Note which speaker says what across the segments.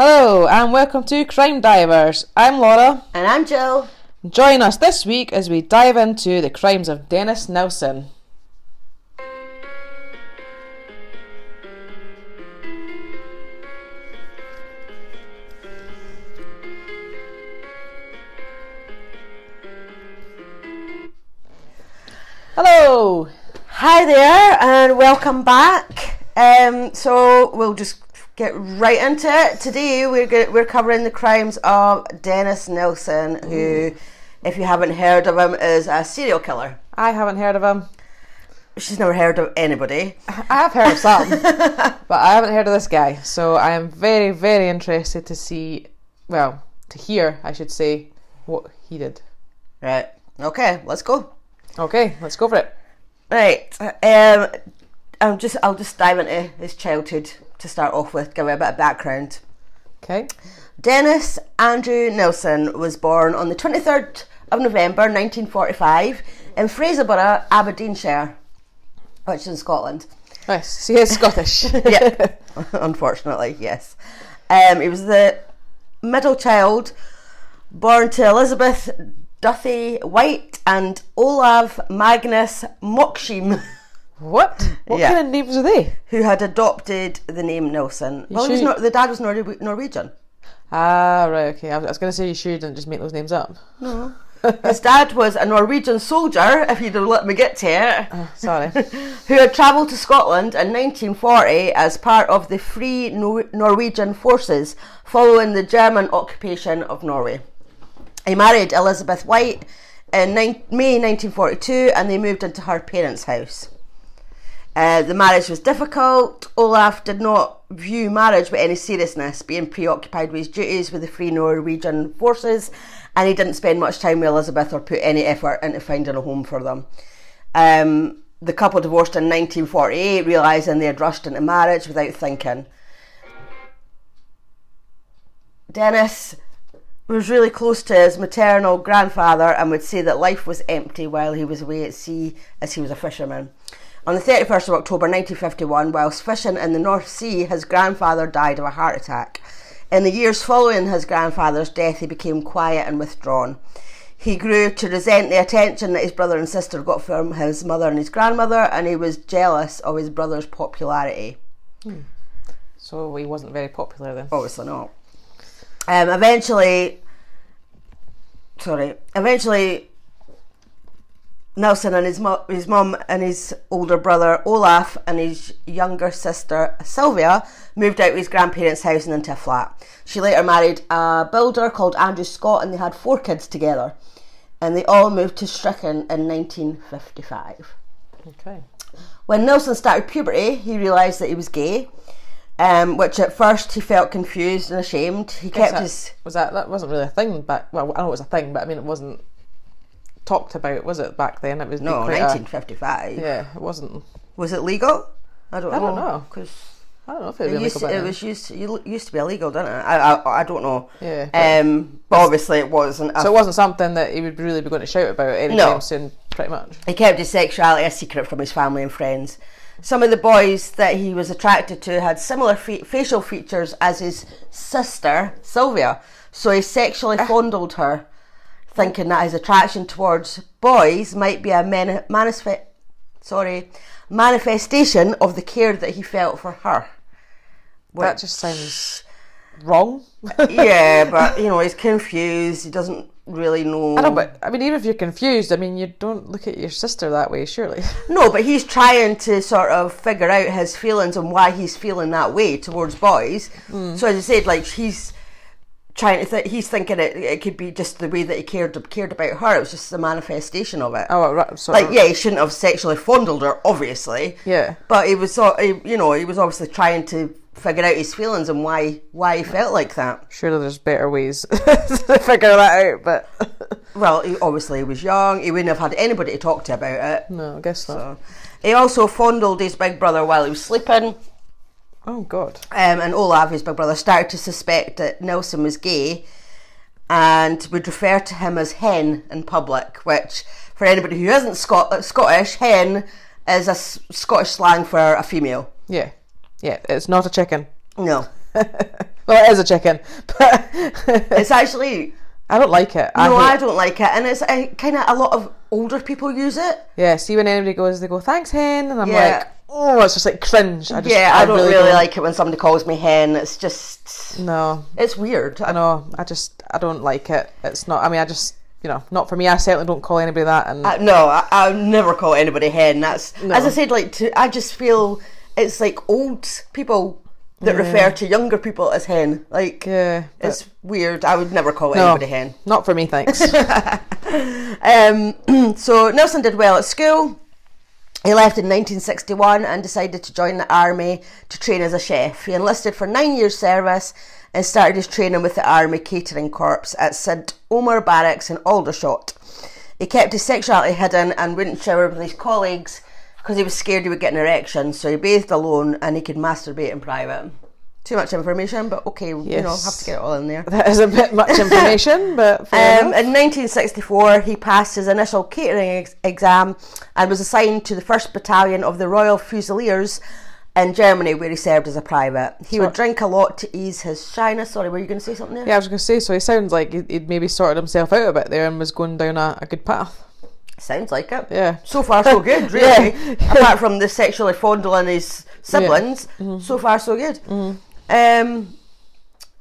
Speaker 1: Hello and welcome to Crime Divers. I'm Laura.
Speaker 2: And I'm Jill.
Speaker 1: Join us this week as we dive into the crimes of Dennis Nelson. Hello.
Speaker 2: Hi there, and welcome back. Um, so we'll just get right into it. Today we're go- we're covering the crimes of Dennis Nelson, who, if you haven't heard of him, is a serial killer.
Speaker 1: I haven't heard of him.
Speaker 2: She's never heard of anybody.
Speaker 1: I have heard of some, but I haven't heard of this guy. So I am very, very interested to see, well, to hear, I should say, what he did.
Speaker 2: Right. Okay. Let's go.
Speaker 1: Okay, let's go for it.
Speaker 2: Right. Um, I'm just I'll just dive into his childhood to start off with. Give it a bit of background.
Speaker 1: Okay.
Speaker 2: Dennis Andrew Nelson was born on the 23rd of November 1945 in Fraserburgh, Aberdeenshire, which is in Scotland.
Speaker 1: Nice. So he is Scottish.
Speaker 2: yeah, unfortunately, yes. Um, he was the middle child, born to Elizabeth Duthie White and Olav Magnus Moksheim,
Speaker 1: What? What
Speaker 2: Yeah.
Speaker 1: kind of names are they?
Speaker 2: who had adopted the name Nelson. Well, he was
Speaker 1: sure-
Speaker 2: nor- the dad was Nor- Norwegian.
Speaker 1: Ah, right, okay. I was, I was going to say you shouldn't just make those names up. No.
Speaker 2: His dad was a Norwegian soldier, if you'd have let me get to it.
Speaker 1: Sorry.
Speaker 2: who had travelled to Scotland in 1940 as part of the Free Nor- Norwegian Forces following the German occupation of Norway. He married Elizabeth White in nine- May 1942 and they moved into her parents' house. Uh, the marriage was difficult. Olaf did not view marriage with any seriousness, being preoccupied with his duties with the Free Norwegian Forces, and he didn't spend much time with Elizabeth or put any effort into finding a home for them. Um, the couple divorced in 1948, realising they had rushed into marriage without thinking. Dennis was really close to his maternal grandfather and would say that life was empty while he was away at sea as he was a fisherman. On the 31st of October 1951, whilst fishing in the North Sea, his grandfather died of a heart attack. In the years following his grandfather's death, he became quiet and withdrawn. He grew to resent the attention that his brother and sister got from his mother and his grandmother, and he was jealous of his brother's popularity.
Speaker 1: so he wasn't very popular then.
Speaker 2: Obviously not. Um, eventually, sorry, eventually, Nelson and his mo- his mum and his older brother Olaf and his younger sister Sylvia moved out of his grandparents' house and into a flat. She later married a builder called Andrew Scott, and they had four kids together. And they all moved to Strichen in 1955.
Speaker 1: Okay.
Speaker 2: When Nelson started puberty, he realised that he was gay, um, which at first he felt confused and ashamed. He kept
Speaker 1: that,
Speaker 2: his
Speaker 1: was that that wasn't really a thing back? Well, I know it was a thing, but I mean it wasn't talked about, was it back then? It was
Speaker 2: no
Speaker 1: quite
Speaker 2: 1955.
Speaker 1: yeah, it wasn't.
Speaker 2: Was it legal? I don't
Speaker 1: I
Speaker 2: know.
Speaker 1: don't know.
Speaker 2: because
Speaker 1: I don't know if it was
Speaker 2: it, used, it was used it used to be illegal, didn't it? I I, I don't know.
Speaker 1: Yeah, but-
Speaker 2: Um, but obviously it wasn't. a-
Speaker 1: So it wasn't something that he would really be going to shout about anytime
Speaker 2: No.
Speaker 1: soon, pretty much.
Speaker 2: He kept his sexuality a secret from his family and friends. Some of the boys that he was attracted to had similar fe- facial features as his sister, Sylvia. So he sexually fondled her, thinking that his attraction towards boys might be a mani- manif- sorry, manifestation of the care that he felt for her.
Speaker 1: That just sounds wrong.
Speaker 2: yeah, but you know, he's confused. He doesn't really know.
Speaker 1: I know, but I mean, even if you're confused, I mean, you don't look at your sister that way, surely.
Speaker 2: No, but he's trying to sort of figure out his feelings and why he's feeling that way towards boys. Hmm. So as I said, like he's trying to, th- he's thinking it, it could be just the way that he cared cared about her. It was just the manifestation of it.
Speaker 1: Oh, right. So,
Speaker 2: Like, yeah, he shouldn't have sexually fondled her, obviously.
Speaker 1: Yeah.
Speaker 2: But he was, so, he, you know, he was obviously trying to figure out his feelings and why why he felt like that.
Speaker 1: Surely there's better ways to figure that out, but
Speaker 2: Well, he, obviously he was young. He wouldn't have had anybody to talk to about it.
Speaker 1: no, I guess not.
Speaker 2: So, he also fondled his big brother while he was sleeping.
Speaker 1: Oh God.
Speaker 2: um, and Olaf, his big brother, started to suspect that Nelson was gay and would refer to him as hen in public, which, for anybody who isn't Scot- Scottish, hen is a S- Scottish slang for a female.
Speaker 1: Yeah, yeah. It's not a chicken.
Speaker 2: No.
Speaker 1: Well, it is a chicken, but
Speaker 2: It's actually
Speaker 1: I don't like it.
Speaker 2: no,
Speaker 1: hate-
Speaker 2: I don't like it, and it's uh, kind of a lot of older people use it.
Speaker 1: Yeah, see when anybody goes, they go, thanks, hen, and I'm
Speaker 2: Yeah.
Speaker 1: like, oh, it's just like cringe. I just,
Speaker 2: yeah, I, don't really,
Speaker 1: don't-
Speaker 2: like it when somebody calls me hen. It's just
Speaker 1: No,
Speaker 2: it's weird.
Speaker 1: I know. I just, I don't like it. It's not. I mean, I just, you know, not for me. I certainly don't call anybody that. And
Speaker 2: Uh, no, I, I'll never call anybody hen. That's
Speaker 1: No.
Speaker 2: as I said. Like, to, I just feel it's like old people that refer to younger people as hen. Like,
Speaker 1: yeah,
Speaker 2: it's weird. I would never call
Speaker 1: no,
Speaker 2: anybody hen.
Speaker 1: not for me. Thanks.
Speaker 2: Um, so Nelson did well at school. He left in 1961 and decided to join the army to train as a chef. He enlisted for nine years' service and started his training with the Army Catering Corps at St Omer Barracks in Aldershot. He kept his sexuality hidden and wouldn't shower with his colleagues because he was scared he would get an erection, so he bathed alone and he could masturbate in private. Too much information, but okay, yes. you know, have to get it all in there.
Speaker 1: that is a bit much information, but
Speaker 2: Um, in 1964, he passed his initial catering ex- exam and was assigned to the 1st Battalion of the Royal Fusiliers in Germany, where he served as a private. He would drink a lot to ease his shyness. Sorry, were you going to say something there?
Speaker 1: yeah, I was going to say. So he sounds like he'd, maybe sorted himself out a bit there and was going down a, a good path.
Speaker 2: Sounds like it.
Speaker 1: Yeah.
Speaker 2: So far, so good, really. yeah. Apart from the sexually fondling his siblings,
Speaker 1: Mm-hmm.
Speaker 2: so far, so good. Um,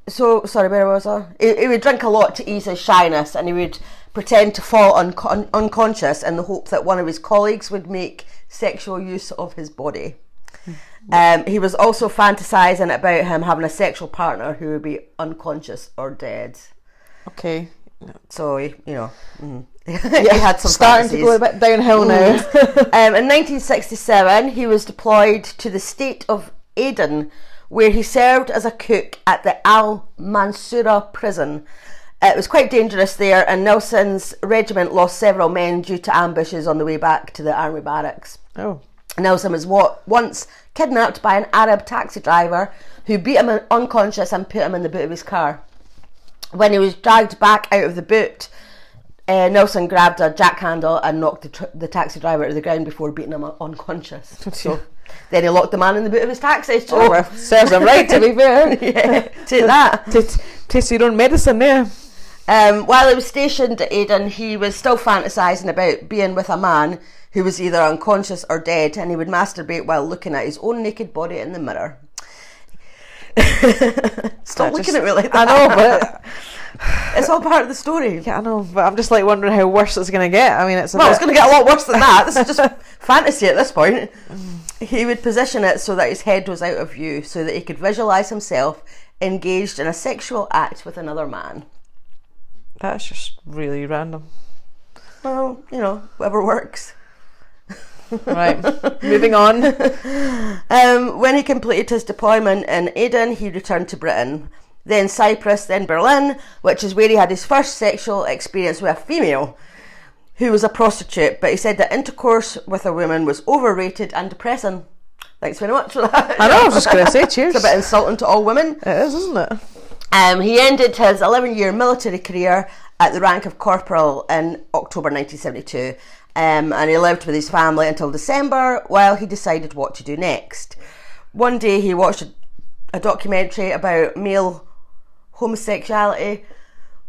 Speaker 2: so, sorry, where was I? He, he would drink a lot to ease his shyness and he would pretend to fall unco- un- unconscious in the hope that one of his colleagues would make sexual use of his body. Um, he was also fantasizing about him having a sexual partner who would be unconscious or dead.
Speaker 1: Okay.
Speaker 2: So, he- you know, mm. he had some
Speaker 1: starting to go a bit downhill now.
Speaker 2: um, in 1967, he was deployed to the state of Aden, where he served as a cook at the Al Mansoura prison. It was quite dangerous there, and Nelson's regiment lost several men due to ambushes on the way back to the army barracks.
Speaker 1: oh,
Speaker 2: Nelson was what, once kidnapped by an Arab taxi driver who beat him unconscious and put him in the boot of his car. When he was dragged back out of the boot, uh, Nelson grabbed a jack handle and knocked the, tr- the taxi driver to the ground before beating him unconscious. So then he locked the man in the boot of his taxi. So,
Speaker 1: oh, well, serves him right. To be fair,
Speaker 2: yeah, take that.
Speaker 1: T- taste your own medicine there.
Speaker 2: Um, while he was stationed at Aden, he was still fantasising about being with a man who was either unconscious or dead, and he would masturbate while looking at his own naked body in the mirror. Stop
Speaker 1: That
Speaker 2: looking
Speaker 1: just-
Speaker 2: at me like
Speaker 1: I know, but
Speaker 2: it's all part of the story.
Speaker 1: yeah, I know, but I'm just like wondering how worse it's going to get. I mean, it's a
Speaker 2: Well,
Speaker 1: bit,
Speaker 2: it's going to get a lot worse than that. This is just fantasy at this point. He would position it so that his head was out of view, so that he could visualise himself engaged in a sexual act with another man.
Speaker 1: that's just really random.
Speaker 2: Well, you know, whatever works.
Speaker 1: Right, moving on.
Speaker 2: Um, when he completed his deployment in Aden, he returned to Britain, then Cyprus, then Berlin, which is where he had his first sexual experience with a female who was a prostitute. But he said that intercourse with a woman was overrated and depressing. Thanks very much for that.
Speaker 1: I know. I was just going to say cheers.
Speaker 2: It's a bit insulting to all women.
Speaker 1: It is, isn't it?
Speaker 2: Um, he ended his 11 year military career at the rank of corporal in October 1972. Um, and he lived with his family until December while he decided what to do next. One day he watched a, a documentary about male homosexuality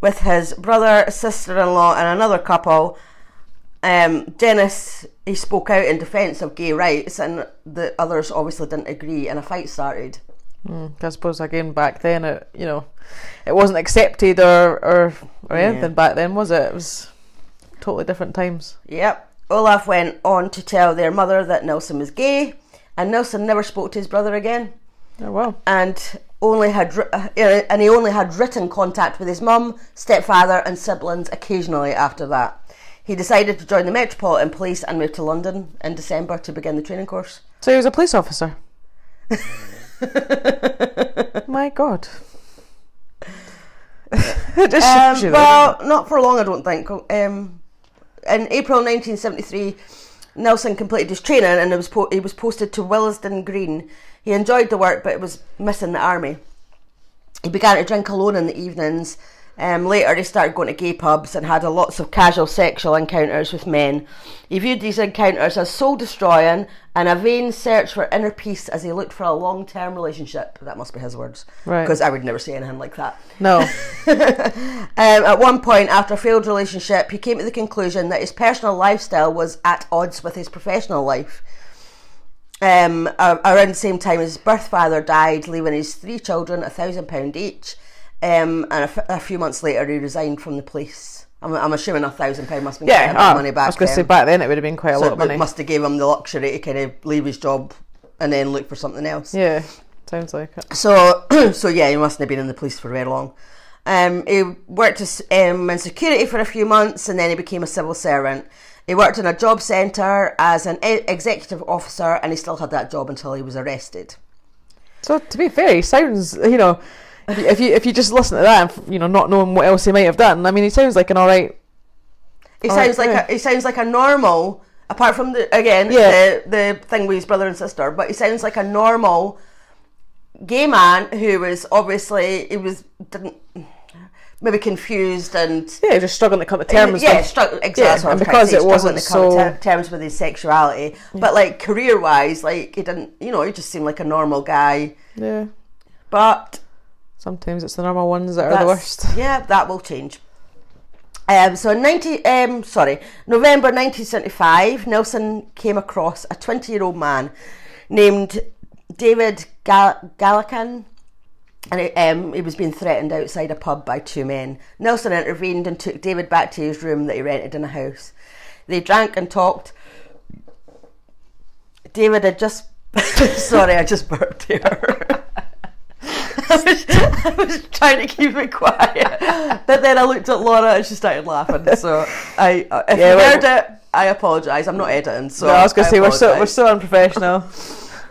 Speaker 2: with his brother, sister in law, and another couple. Um, Dennis he spoke out in defence of gay rights, and the others obviously didn't agree, and a fight started.
Speaker 1: I suppose again back then, it you know, it wasn't accepted or or, or anything back then, was it? It was totally different times.
Speaker 2: Yep. Olaf went on to tell their mother that Nelson was gay, and Nelson never spoke to his brother again,
Speaker 1: Oh well.
Speaker 2: and only had uh, and he only had written contact with his mum, stepfather, and siblings occasionally after that. He decided to join the Metropolitan Police and moved to London in December to begin the training course.
Speaker 1: So he was a police officer. My God.
Speaker 2: Um,
Speaker 1: shows you, though,
Speaker 2: well, not for long, I don't think. Um, in April 1973, Nelson completed his training and it was po- he was posted to Willesden Green. He enjoyed the work, but it was missing the army. He began to drink alone in the evenings Um, later, he started going to gay pubs and had a lots of casual sexual encounters with men. He viewed these encounters as soul destroying and a vain search for inner peace as he looked for a long term relationship. That must be his words.
Speaker 1: Right.
Speaker 2: Because I would never say anything like that.
Speaker 1: No.
Speaker 2: Um, at one point, after a failed relationship, he came to the conclusion that his personal lifestyle was at odds with his professional life. Um, around the same time, his birth father died, leaving his three children a thousand pound each. Um, and a, f- a few months later, he resigned from the police. I'm, I'm assuming a thousand pound must be
Speaker 1: Yeah,
Speaker 2: quite a bit of
Speaker 1: ah,
Speaker 2: money back
Speaker 1: I was going to say back then it would have been quite a
Speaker 2: So
Speaker 1: lot of
Speaker 2: it
Speaker 1: money.
Speaker 2: must have gave him the luxury to kind of leave his job and then look for something else.
Speaker 1: Yeah, sounds like it.
Speaker 2: So, so yeah, he mustn't have been in the police for very long. Um, he worked as, um, in security for a few months, and then he became a civil servant. He worked in a job centre as an e- executive officer, and he still had that job until he was arrested.
Speaker 1: So to be fair, he sounds you know, if you if you just listen to that, and you know, not knowing what else he might have done, I mean, he sounds like an all right.
Speaker 2: He sounds like
Speaker 1: yeah.
Speaker 2: a, he sounds like a normal, apart from the again
Speaker 1: Yeah.
Speaker 2: the the thing with his brother and sister, but he sounds like a normal gay man who was obviously he was didn't maybe confused and
Speaker 1: Yeah, just struggling to come to terms
Speaker 2: yeah,
Speaker 1: with.
Speaker 2: strugg- exactly.
Speaker 1: Yeah,
Speaker 2: that's what I
Speaker 1: and
Speaker 2: was
Speaker 1: because
Speaker 2: say,
Speaker 1: it wasn't
Speaker 2: struggling to come to
Speaker 1: so-
Speaker 2: ter- terms with his sexuality, but like career wise, like he didn't, you know, he just seemed like a normal guy.
Speaker 1: Yeah,
Speaker 2: But
Speaker 1: sometimes it's the normal ones that are the worst.
Speaker 2: Yeah, that will change. Um, so in 90, um, sorry, November 1975, Nelson came across a 20 year old man named David Gal- Gallichan. And it, um, he was being threatened outside a pub by two men. Nelson intervened and took David back to his room that he rented in a house. They drank and talked. David had just. sorry, I just burped here. I, was, I was trying to keep it quiet, but then I looked at Laura and she started laughing. So I, uh, if
Speaker 1: Yeah,
Speaker 2: you heard it, I apologise. I'm not editing, so
Speaker 1: No, I was going to say we're so we're so unprofessional.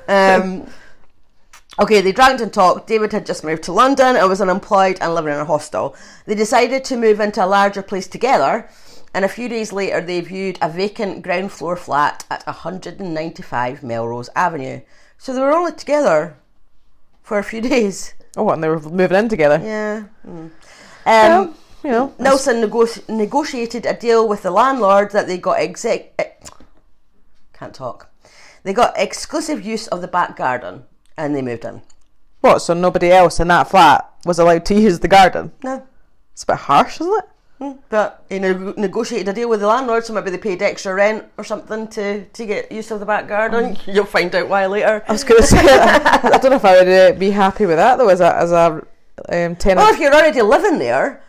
Speaker 2: Um, okay, they drank and talked. David had just moved to London and was unemployed and living in a hostel. They decided to move into a larger place together, and a few days later, they viewed a vacant ground floor flat at 195 Melrose Avenue. So they were only together for a few days.
Speaker 1: Oh, and they were moving in together.
Speaker 2: Yeah. Mm. Um,
Speaker 1: Well, you know,
Speaker 2: Nelson nego- negotiated a deal with the landlord that they got exec. eh, Can't talk. They got exclusive use of the back garden, and they moved in.
Speaker 1: what? So nobody else in that flat was allowed to use the garden.
Speaker 2: No,
Speaker 1: It's a bit harsh, isn't it?
Speaker 2: Mm, But he neg- negotiated a deal with the landlord, so maybe they paid extra rent or something to, to get use of the back garden. You'll find out why later.
Speaker 1: I was going to say, I don't know if I would uh, be happy with that though, as a as a um, tenant.
Speaker 2: Well, if you're already living there,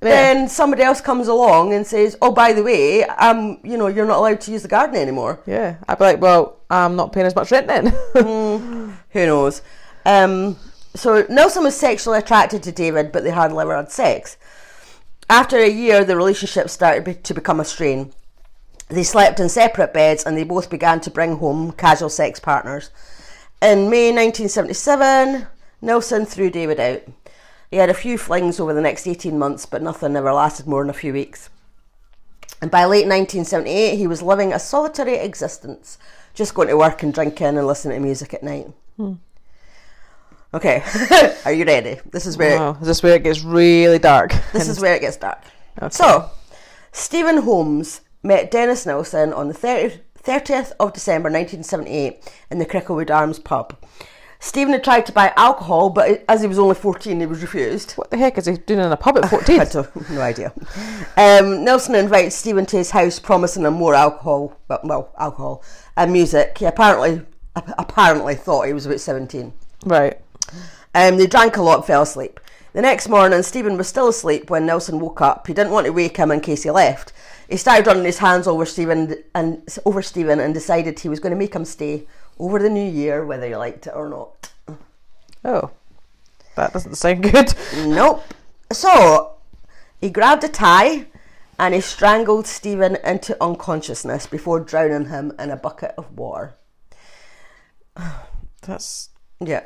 Speaker 2: then somebody else comes along and says, "Oh, by the way, um, you know, you're not allowed to use the garden anymore."
Speaker 1: yeah, I'd be like, well, I'm not paying as much rent then.
Speaker 2: Who knows? Um, so Nelson was sexually attracted to David, but they hardly ever had sex. After a year, the relationship started to become a strain. They slept in separate beds and they both began to bring home casual sex partners. In May 1977, Nelson threw David out. He had a few flings over the next 18 months, but nothing ever lasted more than a few weeks. And by late 1978, he was living a solitary existence, just going to work and drinking and listening to music at night. Okay, are you ready? This is where
Speaker 1: wow, is this where it gets really dark?
Speaker 2: this is where it gets dark.
Speaker 1: Okay.
Speaker 2: So, Stephen Holmes met Dennis Nelson on the 30th, 30th of December 1978 in the Cricklewood Arms pub. Stephen had tried to buy alcohol, but as he was only 14, he was refused.
Speaker 1: What the heck is he doing in a pub at 14?
Speaker 2: I have no idea. Um, Nelson invited Stephen to his house, promising him more alcohol, well, well alcohol and music. He apparently apparently thought he was about 17.
Speaker 1: right.
Speaker 2: Um, they drank a lot and fell asleep. The next morning, Stephen was still asleep when Nelson woke up. He didn't want to wake him in case he left. He started running his hands over Stephen and over Stephen and decided he was going to make him stay over the new year, whether he liked it or not.
Speaker 1: Oh, that doesn't sound good.
Speaker 2: Nope. So he grabbed a tie and he strangled Stephen into unconsciousness before drowning him in a bucket of water.
Speaker 1: That's
Speaker 2: Yeah,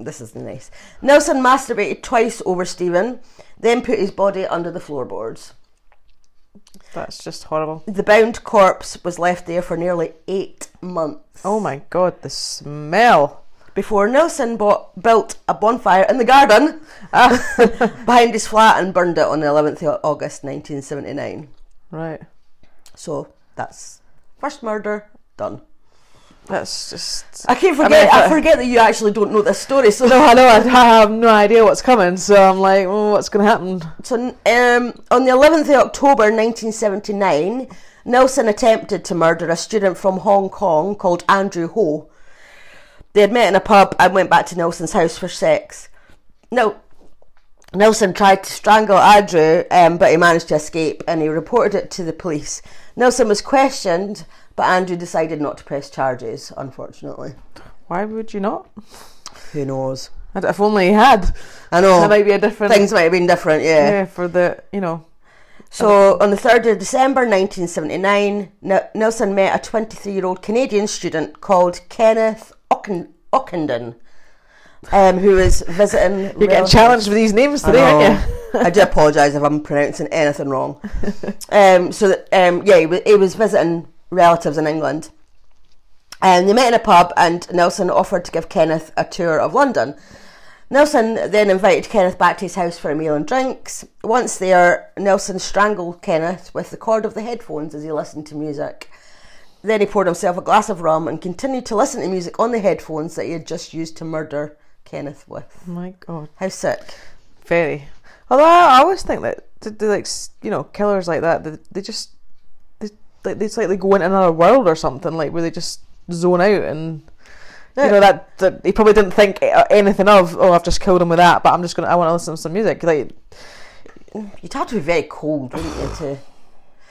Speaker 2: this is nice. Nelson masturbated twice over Stephen, then put his body under the floorboards.
Speaker 1: that's just horrible.
Speaker 2: The bound corpse was left there for nearly eight months
Speaker 1: Oh my god, the smell.
Speaker 2: before Nelson bought, built a bonfire in the garden uh, behind his flat and burned it on the 11th of August 1979.
Speaker 1: Right.
Speaker 2: So that's first murder done.
Speaker 1: That's just.
Speaker 2: I keep
Speaker 1: I mean,
Speaker 2: forget. I,
Speaker 1: I-
Speaker 2: forget that you actually don't know this story. So
Speaker 1: No, I know. I I have no idea what's coming, so I'm like, well, what's going to happen?
Speaker 2: So, um, on the 11th of October 1979, Nelson attempted to murder a student from Hong Kong called Andrew Ho. They had met in a pub and went back to Nelson's house for sex. No, Nelson tried to strangle Andrew, um, but he managed to escape and he reported it to the police. Nelson was questioned, but Andrew decided not to press charges, unfortunately.
Speaker 1: Why would you not?
Speaker 2: Who knows?
Speaker 1: If only he had.
Speaker 2: I know.
Speaker 1: There might be a different.
Speaker 2: Things might have been different, yeah.
Speaker 1: yeah, for the, you know.
Speaker 2: So on the 3rd of December 1979, Nelson met a 23 year old Canadian student called Kenneth Ocken- Ockenden, um, who was visiting.
Speaker 1: You're getting challenged with these names today, aren't you?
Speaker 2: I do apologise if I'm pronouncing anything wrong. um, so that, um, yeah, he was, he was visiting relatives in England. And they met in a pub, and Nelson offered to give Kenneth a tour of London. Nelson then invited Kenneth back to his house for a meal and drinks. Once there, Nelson strangled Kenneth with the cord of the headphones as he listened to music. Then he poured himself a glass of rum and continued to listen to music on the headphones that he had just used to murder Kenneth with.
Speaker 1: My god.
Speaker 2: How sick.
Speaker 1: Very. Although I, always think that the, the like you know killers like that they, they just like they like they go into another world or something like where they just zone out and you know that, that he probably didn't think uh, anything of oh I've just killed him with that but I'm just gonna I want to listen to some music like
Speaker 2: You'd have to be very cold, wouldn't you? To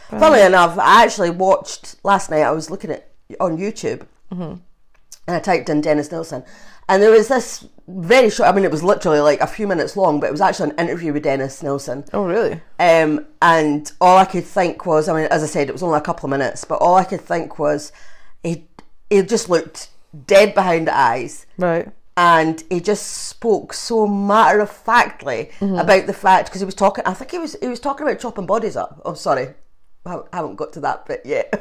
Speaker 2: funnily enough, I actually watched last night. I was looking at on YouTube, mm-hmm. and I typed in Dennis Nilsen, and there was this very short. I mean, it was literally like a few minutes long, but it was actually an interview with Dennis Nilsen.
Speaker 1: oh really
Speaker 2: Um, and all I could think was, I mean, as I said, it was only a couple of minutes, but all I could think was, he he just looked dead behind the eyes
Speaker 1: right
Speaker 2: and he just spoke so matter of factly about the fact because he was talking. I think he was he was talking about chopping bodies up. Oh, sorry, I haven't- got to that bit yet.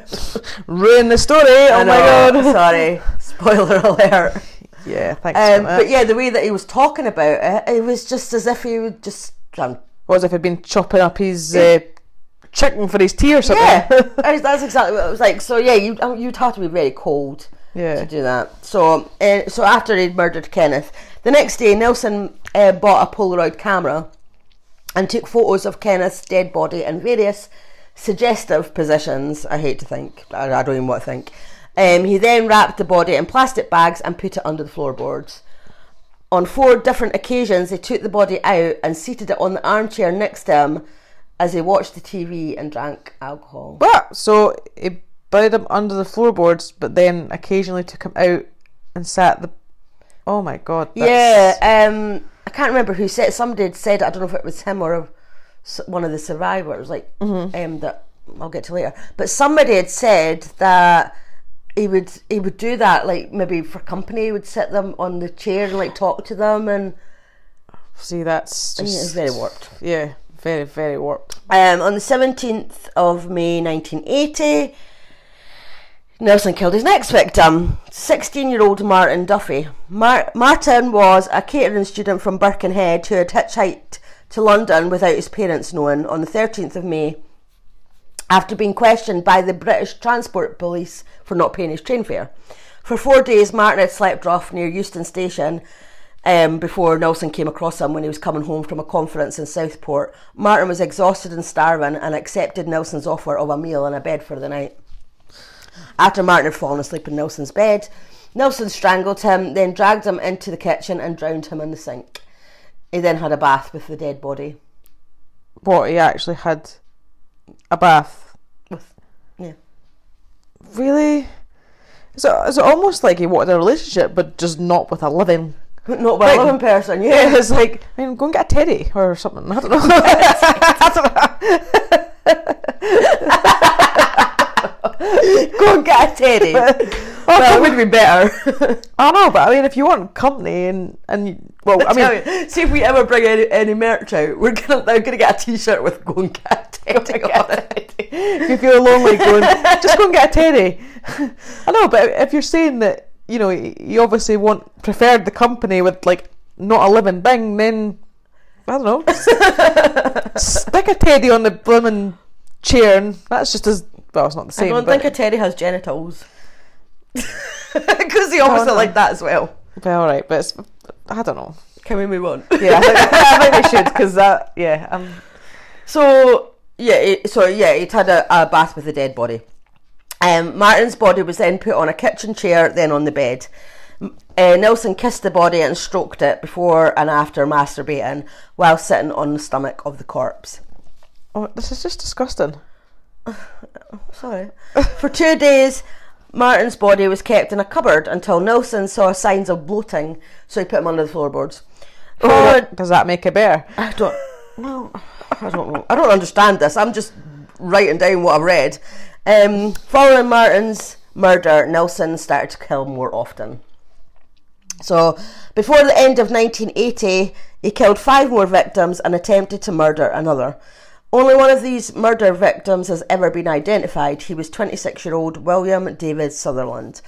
Speaker 1: ruin the story oh my god
Speaker 2: sorry, spoiler alert.
Speaker 1: Yeah thanks
Speaker 2: Um,
Speaker 1: for that.
Speaker 2: but yeah, the way that he was talking about it, it was just as if he would just. Um,
Speaker 1: what as if he'd been chopping up his uh, chicken for his tea or something
Speaker 2: yeah, that's that's exactly what it was like. So yeah, you um, you'd have to be very cold.
Speaker 1: Yeah.
Speaker 2: to do that. So, uh, so after he'd murdered Kenneth, the next day Nelson uh, bought a Polaroid camera and took photos of Kenneth's dead body in various suggestive positions. I hate to think, I, I don't even want to think. Um, he then wrapped the body in plastic bags and put it under the floorboards. On four different occasions, they took the body out and seated it on the armchair next to him as he watched the TV and drank alcohol.
Speaker 1: But so he buried him under the floorboards, but then occasionally took him out and sat the. Oh my god! that's-
Speaker 2: Yeah, um, I can't remember who said. Somebody had said. I don't know if it was him or a, one of the survivors. Like um, that. I'll get to later. But somebody had said that he would he would do that. Like maybe for company, he would sit them on the chair and like talk to them, and
Speaker 1: See, that's just
Speaker 2: it's very warped.
Speaker 1: Yeah, very very warped.
Speaker 2: Um, on the 17th of May 1980, Nelson killed his next victim, 16 year old Martin Duffy. Mar- Martin was a catering student from Birkenhead who had hitchhiked to London without his parents knowing on the 13th of May after being questioned by the British Transport Police for not paying his train fare. For four days, Martin had slept off near Euston Station um, before Nelson came across him when he was coming home from a conference in Southport. Martin was exhausted and starving and accepted Nelson's offer of a meal and a bed for the night. After Martin had fallen asleep in Nelson's bed, Nelson strangled him, then dragged him into the kitchen and drowned him in the sink. He then had a bath with the dead body.
Speaker 1: What he actually had a bath.
Speaker 2: With, yeah.
Speaker 1: Really? Is it, is it almost like he wanted a relationship, but just not with a living?
Speaker 2: Not by a living person,
Speaker 1: Yeah,
Speaker 2: yeah.
Speaker 1: it's like I mean, go and get a teddy or something. I don't know. I don't know.
Speaker 2: Go and get a teddy. well, it would be better.
Speaker 1: I know, but I mean, if you want company and and well, I mean,
Speaker 2: you, see if we ever bring any, any merch out, we're gonna they're gonna get a T-shirt with "Go and get a teddy" on it.
Speaker 1: if you feel lonely, go and just go and get a teddy. I know, but if you're saying that you know, you obviously want preferred the company with like not a living thing, then I don't know, stick a teddy on the blooming chair, and that's just as well. It's not the same.
Speaker 2: I
Speaker 1: don't
Speaker 2: think a teddy has genitals. Because he obviously like that as well.
Speaker 1: well, all right, but it's, I don't know.
Speaker 2: Can we move on?
Speaker 1: Yeah, I think, I think we should because that. Yeah, um,
Speaker 2: So yeah, he, so yeah, he'd had a, a bath with a dead body. Um, Martin's body was then put on a kitchen chair, then on the bed. Uh, Nelson kissed the body and stroked it before and after masturbating while sitting on the stomach of the corpse.
Speaker 1: oh, this is just disgusting.
Speaker 2: Sorry. For two days, Martin's body was kept in a cupboard until Nelson saw signs of bloating, so he put him under the floorboards. Followed,
Speaker 1: Does that make it better?
Speaker 2: I don't. Well, I don't. I don't understand this. I'm just writing down what I've read. Um, following Martin's murder, Nelson started to kill more often. So, before the end of 1980, he killed five more victims and attempted to murder another. Only one of these murder victims has ever been identified. He was 26 year old William David Sutherland.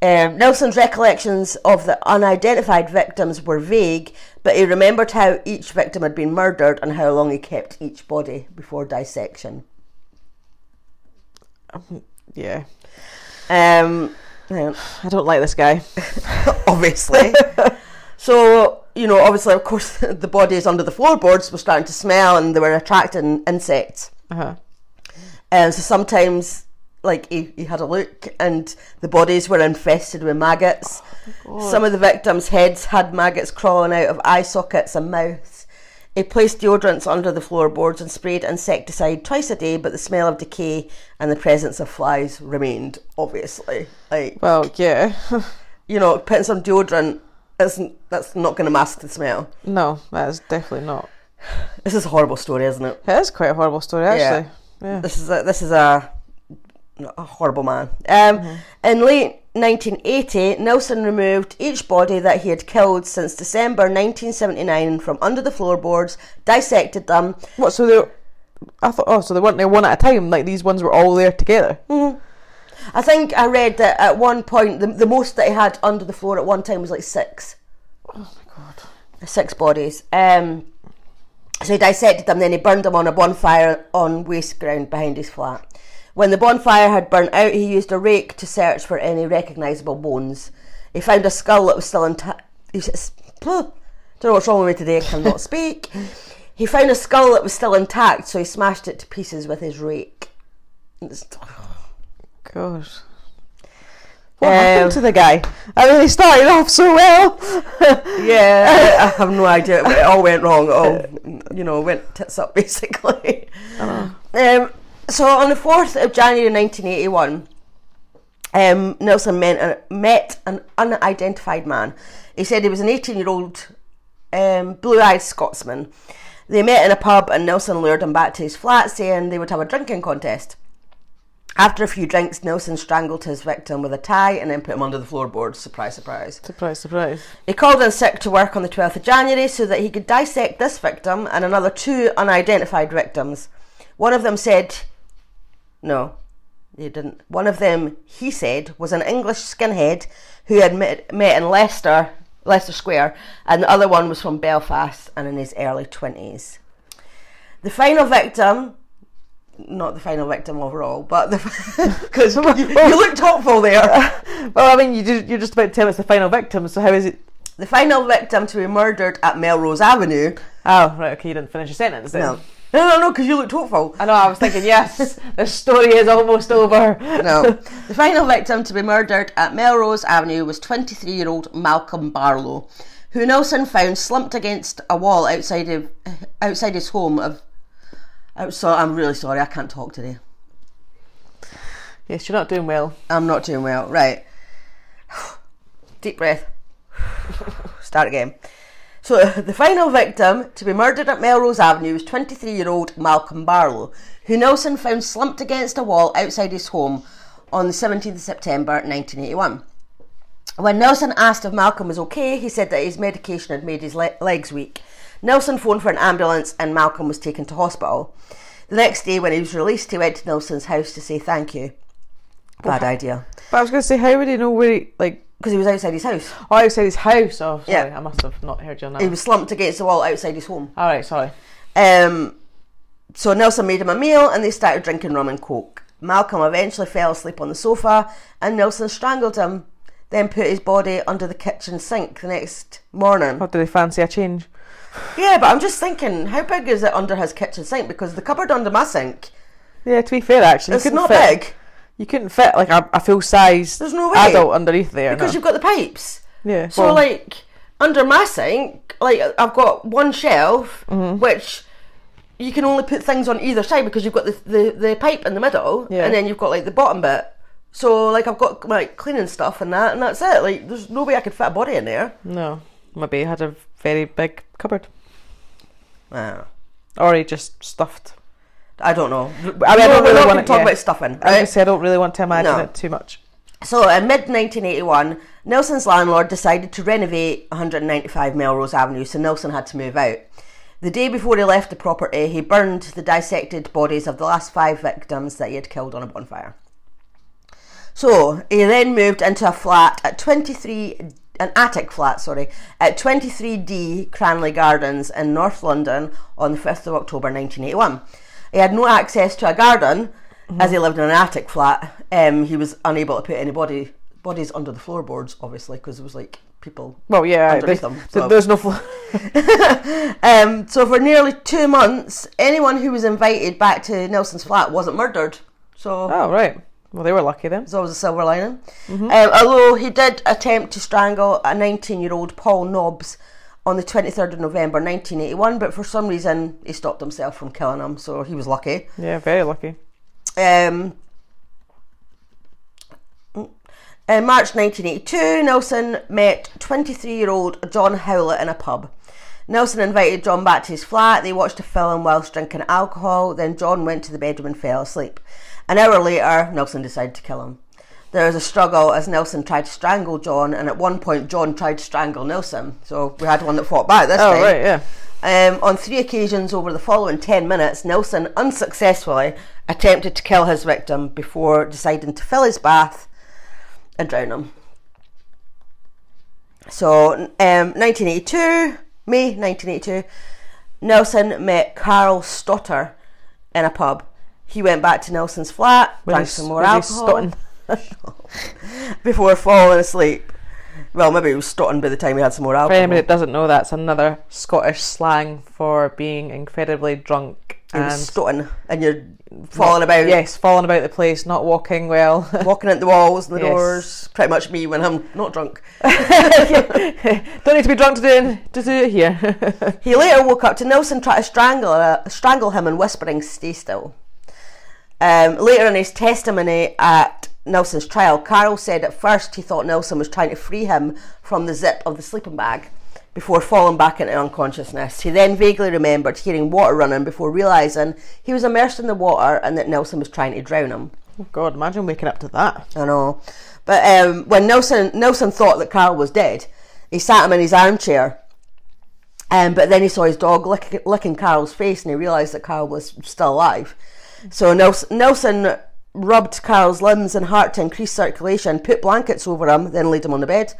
Speaker 2: Um, Nelson's recollections of the unidentified victims were vague, but he remembered how each victim had been murdered and how long he kept each body before dissection.
Speaker 1: Yeah,
Speaker 2: Um, yeah,
Speaker 1: I don't like this guy.
Speaker 2: obviously. so, you know, obviously, of course, the bodies under the floorboards were starting to smell and they were attracting insects.
Speaker 1: Uh-huh.
Speaker 2: And so sometimes, like, he, he had a look and the bodies were infested with maggots. Oh, some of the victims' heads had maggots crawling out of eye sockets and mouths. He placed deodorants under the floorboards and sprayed insecticide twice a day, but the smell of decay and the presence of flies remained, obviously. Like,
Speaker 1: Well, yeah,
Speaker 2: you know, putting some deodorant isn't that's not going to mask the smell.
Speaker 1: no, that is definitely not.
Speaker 2: This is a horrible story, isn't it?
Speaker 1: It is quite a horrible story, actually. Yeah.
Speaker 2: This is a, this is a, a horrible man. Um, In late 1980, Nelson removed each body that he had killed since December 1979 from under the floorboards, dissected them.
Speaker 1: What? So they? I thought. Oh, so they weren't there one at a time. Like these ones were all there together. Hmm.
Speaker 2: I think I read that at one point the, the most that he had under the floor at one time was like six.
Speaker 1: Oh my god.
Speaker 2: six bodies. Um, so he dissected them, then he burned them on a bonfire on waste ground behind his flat. When the bonfire had burnt out, he used a rake to search for any recognisable bones. He found a skull that was still intact. Don't know what's wrong with me today. I cannot speak. He found a skull that was still intact, so he smashed it to pieces with his rake. It's-
Speaker 1: Gosh. What
Speaker 2: Um,
Speaker 1: happened to the guy? I mean, he started off so well.
Speaker 2: Yeah, I, have no idea. It all went wrong. It all, you know, went tits up basically. Um, so on the 4th of January 1981, um, Nelson met, met an unidentified man. He said he was an 18 year old um, blue eyed Scotsman. They met in a pub and Nelson lured him back to his flat saying they would have a drinking contest. After a few drinks, Nelson strangled his victim with a tie and then put him under the floorboards. Surprise, surprise.
Speaker 1: surprise, surprise.
Speaker 2: He called in sick to work on the 12th of January so that he could dissect this victim and another two unidentified victims. One of them said, no, he didn't. One of them, he said, was an English skinhead who had met, met in Leicester, Leicester Square, and the other one was from Belfast and in his early 20s. The final victim, not the final victim overall, but the because you, you looked hopeful there.
Speaker 1: Well, I mean, you did, you're just about to tell us the final victim. So how is it?
Speaker 2: The final victim to be murdered at Melrose Avenue.
Speaker 1: Oh, right. Okay, you didn't finish your sentence. Then.
Speaker 2: No, no, no, no, because you looked hopeful.
Speaker 1: I know. I was thinking, yes, the story is almost over.
Speaker 2: No, the final victim to be murdered at Melrose Avenue was 23-year-old Malcolm Barlow, who Nelson found slumped against a wall outside of outside his home. Of, I'm sorry, I'm really sorry, I can't talk today.
Speaker 1: Yes, you're not doing well.
Speaker 2: I'm not doing well. Right. Deep breath. Start again. So, the final victim to be murdered at Melrose Avenue was 23 year old Malcolm Barlow, who Nelson found slumped against a wall outside his home on the 17th of September 1981. When Nelson asked if Malcolm was okay, he said that his medication had made his le- legs weak. Nelson phoned for an ambulance and Malcolm was taken to hospital. The next day, when he was released, he went to Nelson's house to say thank you. Bad idea.
Speaker 1: But I was going to say, how would he know where he like
Speaker 2: because he was outside his house.
Speaker 1: Oh, outside his house. Oh, sorry,
Speaker 2: Yeah.
Speaker 1: I must have not heard you on that.
Speaker 2: He was slumped against the wall outside his home.
Speaker 1: All right, sorry.
Speaker 2: Um, so Nelson made him a meal and they started drinking rum and coke. Malcolm eventually fell asleep on the sofa and Nelson strangled him, then put his body under the kitchen sink the next morning.
Speaker 1: What do they fancy a change?
Speaker 2: Yeah, but I'm just thinking, how big is it under his kitchen sink? Because the cupboard under my sink,
Speaker 1: Yeah, to be fair, actually,
Speaker 2: it's not
Speaker 1: fit,
Speaker 2: big
Speaker 1: You couldn't fit like a, a full size
Speaker 2: There's no way.
Speaker 1: adult underneath there.
Speaker 2: because
Speaker 1: no.
Speaker 2: you've got the pipes.
Speaker 1: yeah.
Speaker 2: So
Speaker 1: well,
Speaker 2: like under my sink, like I've got one shelf
Speaker 1: Mm-hmm.
Speaker 2: which you can only put things on either side because you've got the the, the pipe in the middle
Speaker 1: Yeah.
Speaker 2: and then you've got like the bottom bit. So like I've got like cleaning stuff and that and that's it. Like there's no way I could fit a body in there.
Speaker 1: no, maybe he had a very big cupboard,
Speaker 2: Ah,
Speaker 1: or he just stuffed.
Speaker 2: I don't know.
Speaker 1: I mean, I don't really want to
Speaker 2: talk about stuffing.
Speaker 1: I
Speaker 2: right?
Speaker 1: say I don't really want to imagine
Speaker 2: No.
Speaker 1: it too much.
Speaker 2: So uh, in mid 1981, Nelson's landlord decided to renovate 195 Melrose Avenue, so Nelson had to move out. The day before he left the property, he burned the dissected bodies of the last five victims that he had killed on a bonfire. So he then moved into a flat at 23, an attic flat, sorry, at 23D Cranley Gardens in North London on the 5th of October 1981. He had no access to a garden as he lived in an attic flat. Um, he was unable to put any body, bodies under the floorboards, obviously, because there was like people
Speaker 1: Well, yeah,
Speaker 2: Underneath
Speaker 1: there's,
Speaker 2: them,
Speaker 1: so there's no. floor.
Speaker 2: um, so for nearly two months, anyone who was invited back to Nelson's flat wasn't murdered. So
Speaker 1: oh right. Well, they were lucky then.
Speaker 2: there's always a silver lining. Um, although he did attempt to strangle a 19-year-old Paul Nobbs on the 23rd of November 1981, but for some reason he stopped himself from killing him, so he was lucky.
Speaker 1: Yeah, very lucky.
Speaker 2: Um, in March 1982, Nelson met 23 year old John Howlett in a pub. Nelson invited John back to his flat. They watched a film whilst drinking alcohol. Then John went to the bedroom and fell asleep. An hour later, Nelson decided to kill him. There was a struggle as Nelson tried to strangle John, and at one point, John tried to strangle Nelson. So we had one that fought back this
Speaker 1: Oh
Speaker 2: time.
Speaker 1: right, yeah.
Speaker 2: Um, on three occasions over the following 10 minutes, Nelson unsuccessfully attempted to kill his victim before deciding to fill his bath and drown him. So, um, 1982, May 1982, Nelson met Carl Stotter in a pub. He went back to Nelson's flat, drank some more alcohol
Speaker 1: stotting?
Speaker 2: before falling asleep. Well, maybe he was stotting by the time he had some more
Speaker 1: For
Speaker 2: alcohol.
Speaker 1: anybody that doesn't know, that's another Scottish slang for being incredibly drunk and
Speaker 2: stotting, and you're falling about.
Speaker 1: Yes, falling about the place, not walking well.
Speaker 2: walking at the walls and the
Speaker 1: Yes.
Speaker 2: doors. Pretty much me when I'm not drunk.
Speaker 1: Don't need to be drunk to do, to do it here.
Speaker 2: He later woke up to Nelson try to strangle uh, strangle him and whispering, "Stay still." Um, later in his testimony at Nelson's trial, Carl said at first he thought Nelson was trying to free him from the zip of the sleeping bag before falling back into unconsciousness. He then vaguely remembered hearing water running before realising he was immersed in the water and that Nelson was trying to drown him.
Speaker 1: oh God, imagine waking up to that.
Speaker 2: I know. But um, when Nelson Nelson thought that Carl was dead, he sat him in his armchair. Um, but then he saw his dog lick, licking Carl's face and he realised that Carl was still alive. So Nelson, Nelson rubbed Carl's limbs and heart to increase circulation, put blankets over him, then laid him on the bed.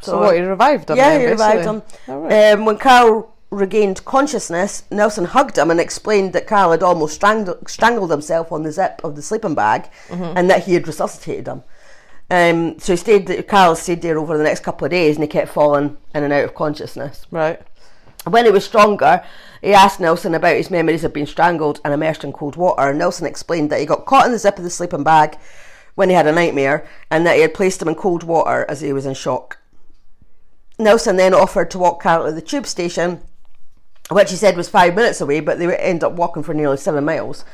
Speaker 1: So, what, he revived him?
Speaker 2: Yeah,
Speaker 1: then,
Speaker 2: he revived him.
Speaker 1: Oh, right.
Speaker 2: Um, when Carl regained consciousness, Nelson hugged him and explained that Carl had almost strangled, strangled himself on the zip of the sleeping bag
Speaker 1: Mm-hmm.
Speaker 2: and that he had resuscitated him. Um, so he stayed. Carl stayed there over the next couple of days, and he kept falling in and out of consciousness.
Speaker 1: right.
Speaker 2: When he was stronger, he asked Nelson about his memories of being strangled and immersed in cold water. Nelson explained that he got caught in the zip of the sleeping bag when he had a nightmare, and that he had placed him in cold water as he was in shock. Nelson then offered to walk Carl to the tube station, which he said was five minutes away, but they ended up walking for nearly seven miles.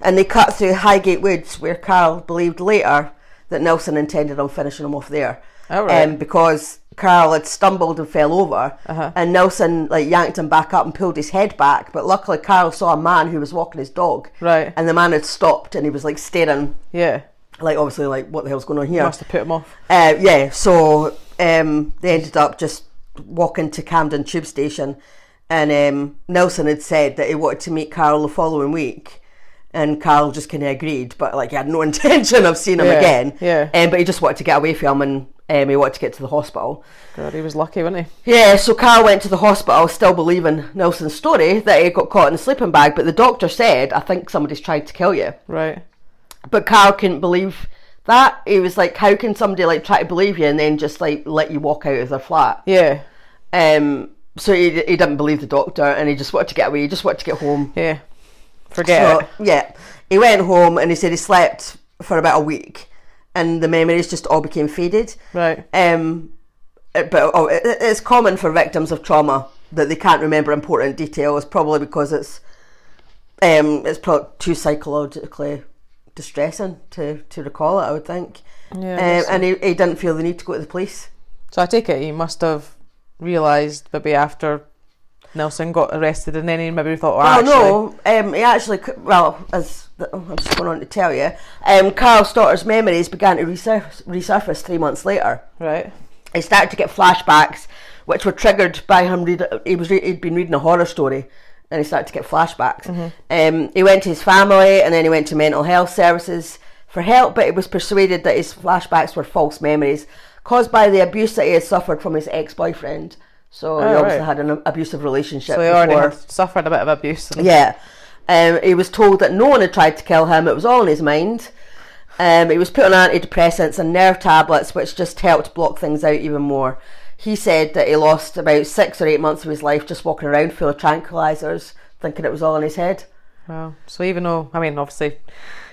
Speaker 2: And they cut through Highgate Woods, where Carl believed later that Nelson intended on finishing him off there.
Speaker 1: Oh, right.
Speaker 2: Um, because Carl had stumbled and fell over,
Speaker 1: Uh-huh.
Speaker 2: and Nelson like yanked him back up and pulled his head back. But luckily, Carl saw a man who was walking his dog,
Speaker 1: Right.
Speaker 2: and the man had stopped, and he was like staring,
Speaker 1: Yeah.
Speaker 2: like obviously like what the hell's going on here?
Speaker 1: Must have put him off.
Speaker 2: Uh, yeah, so um, they ended up just walking to Camden Tube Station, and um, Nelson had said that he wanted to meet Carl the following week, and Carl just kind of agreed, but like he had no intention of seeing him
Speaker 1: Yeah,
Speaker 2: again.
Speaker 1: yeah.
Speaker 2: Um, but he just wanted to get away from him and Um, he wanted to get to the hospital.
Speaker 1: God, he was lucky, wasn't he?
Speaker 2: Yeah, so Carl went to the hospital, still believing Nelson's story that he got caught in a sleeping bag. But the doctor said, "I think somebody's tried to kill you."
Speaker 1: Right.
Speaker 2: But Carl couldn't believe that. He was like, "How can somebody like try to believe you and then just like let you walk out of their flat?"
Speaker 1: Yeah.
Speaker 2: Um, so he, he didn't believe the doctor, and he just wanted to get away. He just wanted to get home.
Speaker 1: Yeah. Forget
Speaker 2: So
Speaker 1: it.
Speaker 2: yeah, he went home and he said he slept for about a week, and the memories just all became faded.
Speaker 1: Right.
Speaker 2: Um, it- but oh, it, it's common for victims of trauma that they can't remember important details, probably because it's um, it's pro- too psychologically distressing to, to recall it. I would think.
Speaker 1: Yeah.
Speaker 2: Um, and he, he didn't feel the need to go to the police.
Speaker 1: So I take it he must have realised maybe after Nilsen got arrested and then he maybe thought, oh,
Speaker 2: Well,
Speaker 1: actually.
Speaker 2: no, um, he actually, well, as the, I'm just going on to tell you, um, Carl Stottor's memories began to resurface, resurface three months later.
Speaker 1: Right.
Speaker 2: He started to get flashbacks, which were triggered by him. Read, he was re- he'd been reading a horror story, and he started to get flashbacks. Um, he went to his family, and then he went to mental health services for help. But he was persuaded that his flashbacks were false memories caused by the abuse that he had suffered from his ex-boyfriend. So he
Speaker 1: Oh,
Speaker 2: obviously
Speaker 1: right.
Speaker 2: had an abusive relationship.
Speaker 1: So he already
Speaker 2: before.
Speaker 1: had suffered a bit of abuse. And,
Speaker 2: Yeah. Um, he was told that no one had tried to kill him. It was all in his mind. Um, he was put on antidepressants and nerve tablets, which just helped block things out even more. He said that he lost about six or eight months of his life just walking around full of tranquilizers, thinking it was all in his head.
Speaker 1: Wow. So even though, I mean, obviously,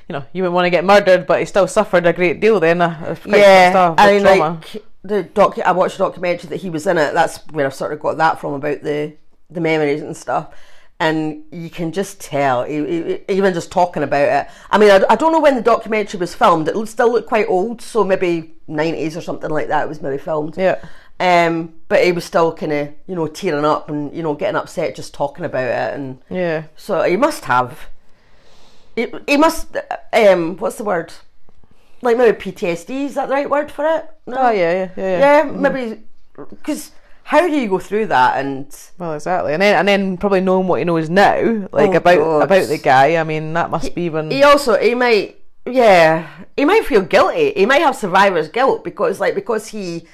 Speaker 1: you know, you wouldn't want to get murdered, but he still suffered a great deal then. Uh,
Speaker 2: yeah,
Speaker 1: stuff,
Speaker 2: I mean,
Speaker 1: trauma.
Speaker 2: like the doc. I watched a documentary that he was in it. That's where I sort of got that from about the the memories and stuff. And you can just tell, even just talking about it. I mean, I, don't know when the documentary was filmed. It still looked quite old, so maybe nineties or something like that. It was maybe filmed.
Speaker 1: Yeah.
Speaker 2: Um, but he was still kind of, you know, tearing up and you know getting upset just talking about it, and
Speaker 1: Yeah.
Speaker 2: so he must have. He, he must. Um, what's the word? Like maybe PTSD. Is that the right word for it? No.
Speaker 1: Oh, yeah, yeah, yeah. yeah.
Speaker 2: Yeah, maybe because how do you go through that and
Speaker 1: Well, exactly, and then and then probably knowing what he knows now, like
Speaker 2: Oh,
Speaker 1: about
Speaker 2: God.
Speaker 1: about the guy. I mean, that must be even.
Speaker 2: he also he might yeah he might feel guilty. He might have survivor's guilt because like because he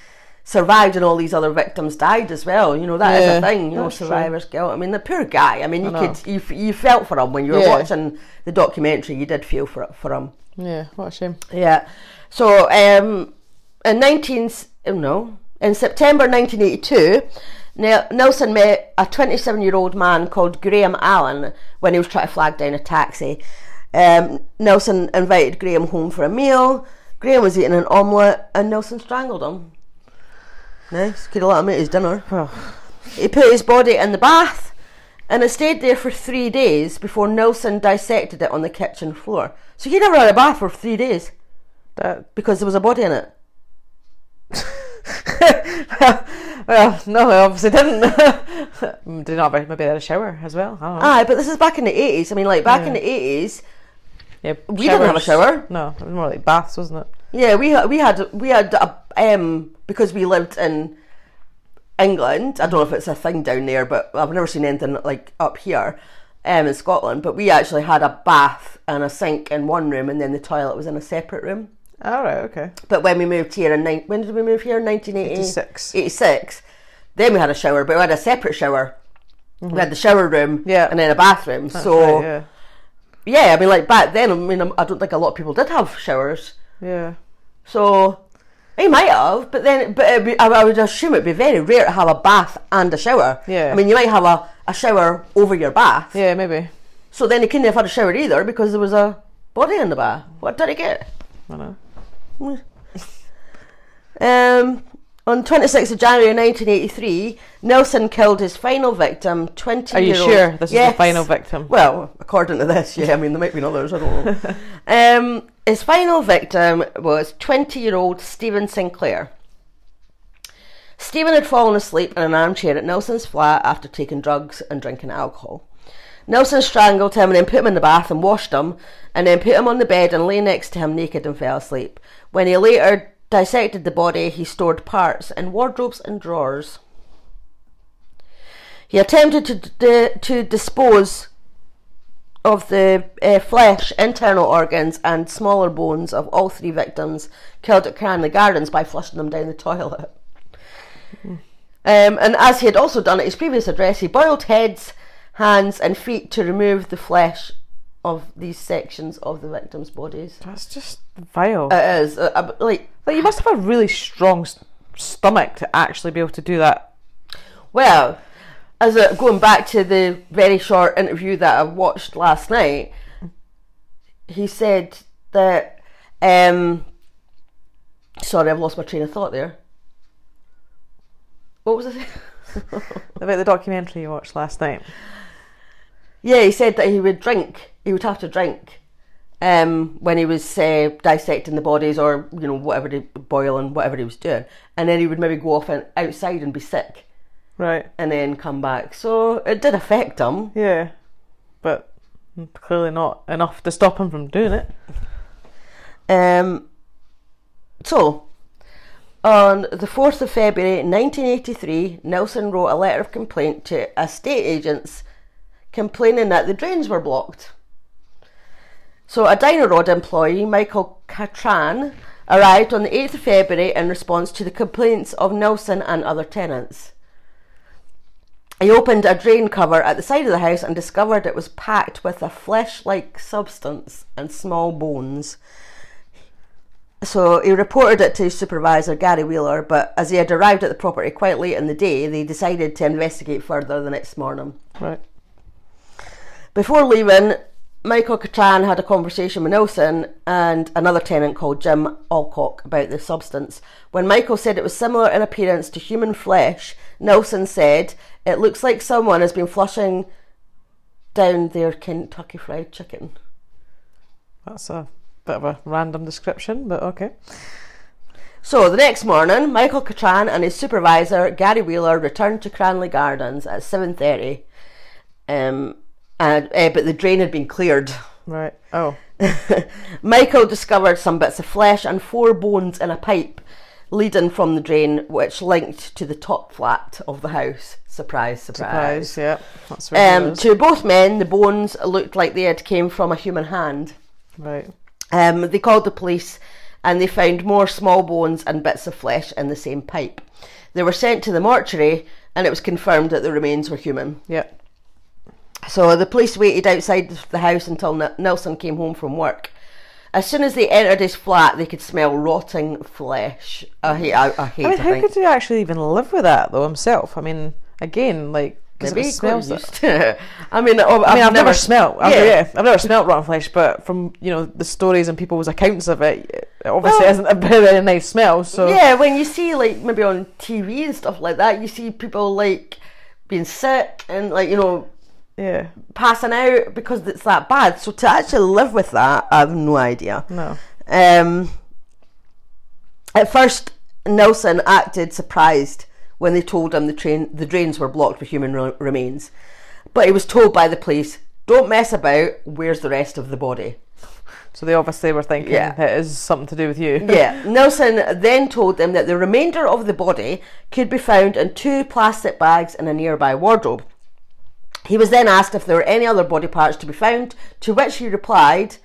Speaker 2: survived and all these other victims died as well. You know that is
Speaker 1: Yeah,
Speaker 2: a thing. You know
Speaker 1: that's true.
Speaker 2: survivor's guilt. I mean the poor guy. I mean you
Speaker 1: know.
Speaker 2: could you, you felt for him when you were
Speaker 1: Yeah.
Speaker 2: watching the documentary. You did feel for for him.
Speaker 1: yeah, what a shame.
Speaker 2: Yeah. So um, in 19 oh, no in September 1982, Nilsen met a 27 year old man called Graham Allen when he was trying to flag down a taxi. Um, Nilsen invited Graham home for a meal. Graham was eating an omelette and Nilsen strangled him. Nice. Could have let him eat his dinner. He put his body in the bath and it stayed there for three days before Nilsen dissected it on the kitchen floor. So he never had a bath for three days
Speaker 1: That
Speaker 2: because there was a body in it.
Speaker 1: well, no, I obviously didn't. Did not have a- maybe they had a shower as well.
Speaker 2: Aye, but this is back in the 80s. I mean, like, back in the 80s,
Speaker 1: yeah,
Speaker 2: we didn't have a shower.
Speaker 1: No, it was more like baths, wasn't it?
Speaker 2: yeah, we, we had, we had, a, um, because we lived in England, I don't know if it's a thing down there, but I've never seen anything like up here um, in Scotland, but we actually had a bath and a sink in one room and then the toilet was in a separate room.
Speaker 1: All right, okay.
Speaker 2: But when we moved here in, when did we move here? 1986.
Speaker 1: 86.
Speaker 2: 86. Then we had a shower, but we had a separate shower. We had the shower room
Speaker 1: Mm-hmm. Yeah.
Speaker 2: and then a bathroom.
Speaker 1: That's
Speaker 2: so
Speaker 1: right, yeah,
Speaker 2: yeah, I mean, like back then, I mean, I don't think a lot of people did have showers.
Speaker 1: yeah,
Speaker 2: So he might have, but then, but it'd be, I I would assume it'd be very rare to have a bath and a shower.
Speaker 1: Yeah.
Speaker 2: I mean, you might have a, a shower over your bath.
Speaker 1: yeah, maybe.
Speaker 2: So then he couldn't have had a shower either because there was a body in the bath. What did he get?
Speaker 1: I know.
Speaker 2: Um, on 26th of January 1983, Nilsen killed his final victim, 20
Speaker 1: Are you sure this is the final victim?
Speaker 2: Well, according to this, yeah. I mean, there might be others. I don't know. um, his final victim was 20 year old Stephen Sinclair. Stephen had fallen asleep in an armchair at Nilsen's flat after taking drugs and drinking alcohol. Nilsen strangled him and then put him in the bath and washed him, and then put him on the bed and lay next to him naked and fell asleep. When he later dissected the body, he stored parts in wardrobes and drawers. He attempted to, d- to dispose of the uh, flesh, internal organs, and smaller bones of all three victims killed at Cranley Gardens by flushing them down the toilet. Um, and as he had also done at his previous address, he boiled heads, hands, and feet to remove the flesh of these sections of the victims' bodies.
Speaker 1: That's just vile.
Speaker 2: It is uh, uh, like
Speaker 1: like you must have a really strong s- stomach to actually be able to do that.
Speaker 2: Well, as a, going back to the very short interview that I watched last night, he said that. Um, sorry, I've lost my train of thought there. What was it?
Speaker 1: About the documentary you watched last night.
Speaker 2: Yeah, he said that he would drink. He would have to drink um, when he was uh, dissecting the bodies or you know whatever he boiling, whatever he was doing, and then he would maybe go off and outside and be sick,
Speaker 1: Right.
Speaker 2: and then come back. So it did affect him.
Speaker 1: Yeah. But clearly not enough to stop him from doing it.
Speaker 2: Um, so, on the 4th of February 1983, Nilsen wrote a letter of complaint to estate agents complaining that the drains were blocked. So, a Dyno-Rod employee, Michael Cattran, arrived on the 8th of February in response to the complaints of Nilsen and other tenants. He opened a drain cover at the side of the house and discovered it was packed with a flesh like substance and small bones. So he reported it to his supervisor, Gary Wheeler, but as he had arrived at the property quite late in the day, they decided to investigate further the next morning.
Speaker 1: Right.
Speaker 2: Before leaving, Michael Cattran had a conversation with Nilsen and another tenant called Jim Alcock about the substance. When Michael said it was similar in appearance to human flesh, Nilsen said, It looks like someone has been flushing down their Kentucky Fried Chicken.
Speaker 1: That's a bit of a random description, but okay.
Speaker 2: So the next morning, Michael Cattran and his supervisor Gary Wheeler returned to Cranley Gardens at seven thirty. Um, and uh, but the drain had been cleared.
Speaker 1: Right. Oh.
Speaker 2: Michael discovered some bits of flesh and four bones in a pipe leading from the drain, which linked to the top flat of the house. Surprise, surprise.
Speaker 1: Surprise. Yeah. That's where
Speaker 2: Um, to both men, the bones looked like they had came from a human hand.
Speaker 1: Right.
Speaker 2: Um, they called the police and they found more small bones and bits of flesh in the same pipe. They were sent to the mortuary and it was confirmed that the remains were human.
Speaker 1: Yeah.
Speaker 2: So the police waited outside the house until N- Nilsen came home from work. As soon as they entered his flat, they could smell rotting flesh. I hate, I, I hate
Speaker 1: I mean, how
Speaker 2: think.
Speaker 1: could he actually even live with that though himself? I mean, again, like because it smells. It.
Speaker 2: used to it. Oh, I mean, I've,
Speaker 1: I mean, I've, never, smelt. I've,
Speaker 2: Yeah.
Speaker 1: yeah. I've never smelt rotten flesh, but from you know the stories and people's accounts of it, it obviously
Speaker 2: Well-
Speaker 1: isn't a very nice smell. So
Speaker 2: Yeah, when you see like maybe on TV and stuff like that, you see people like being sick and like you know
Speaker 1: yeah,
Speaker 2: passing out because it's that bad. So to actually live with that, I have no idea.
Speaker 1: no,
Speaker 2: Um, at first, Nilsen acted surprised when they told him the train the drains were blocked with human re- remains, but he was told by the police, "Don't mess about. Where's the rest of the body?"
Speaker 1: so they obviously were thinking
Speaker 2: Yeah.
Speaker 1: it is something to do with you.
Speaker 2: Yeah. Nilsen then told them that the remainder of the body could be found in two plastic bags in a nearby wardrobe. He was then asked if there were any other body parts to be found, to which he replied,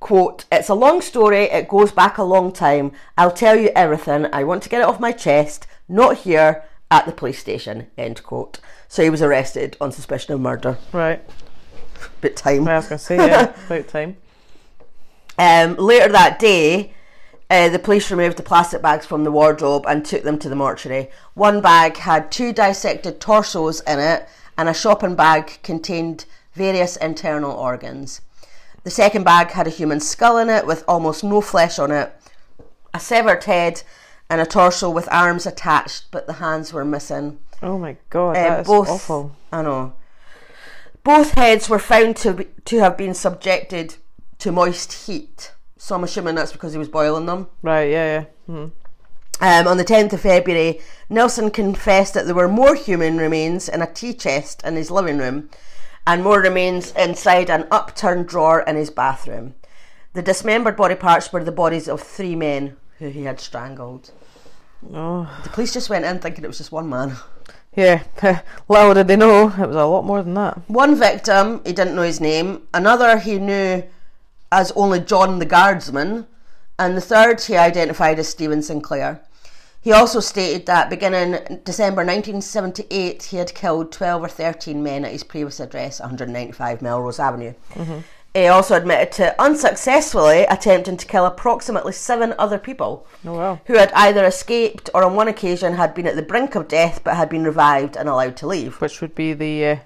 Speaker 2: quote, It's a long story, it goes back a long time. I'll tell you everything. I want to get it off my chest, not here, at the police station, end quote. So he was arrested on suspicion of murder.
Speaker 1: right.
Speaker 2: Bit time.
Speaker 1: I was gonna say yeah, about time.
Speaker 2: Um, later that day, uh, the police removed the plastic bags from the wardrobe and took them to the mortuary. One bag had two dissected torsos in it, and a shopping bag contained various internal organs. The second bag had a human skull in it with almost no flesh on it, a severed head, and a torso with arms attached, but the hands were missing.
Speaker 1: Oh my god,
Speaker 2: Uh,
Speaker 1: that is
Speaker 2: both,
Speaker 1: awful.
Speaker 2: I know. Both heads were found to be, to have been subjected to moist heat. So I'm assuming that's because he was boiling them.
Speaker 1: Right? Yeah, yeah. Hmm.
Speaker 2: Um, on the 10th of February, Nilsen confessed that there were more human remains in a tea chest in his living room and more remains inside an upturned drawer in his bathroom. The dismembered body parts were the bodies of three men who he had strangled.
Speaker 1: Oh,
Speaker 2: The police just went in thinking it was just one man.
Speaker 1: Yeah, little did they know it was a lot more than that.
Speaker 2: One victim, he didn't know his name. Another, he knew as only John the Guardsman. And the third, he identified as Stephen Sinclair. He also stated that beginning December 1978, he had killed 12 or 13 men at his previous address, 195 Melrose Avenue. He also admitted to unsuccessfully attempting to kill approximately seven other people
Speaker 1: Oh wow.
Speaker 2: who had either escaped or on one occasion had been at the brink of death but had been revived and allowed to leave.
Speaker 1: Which would be the uh,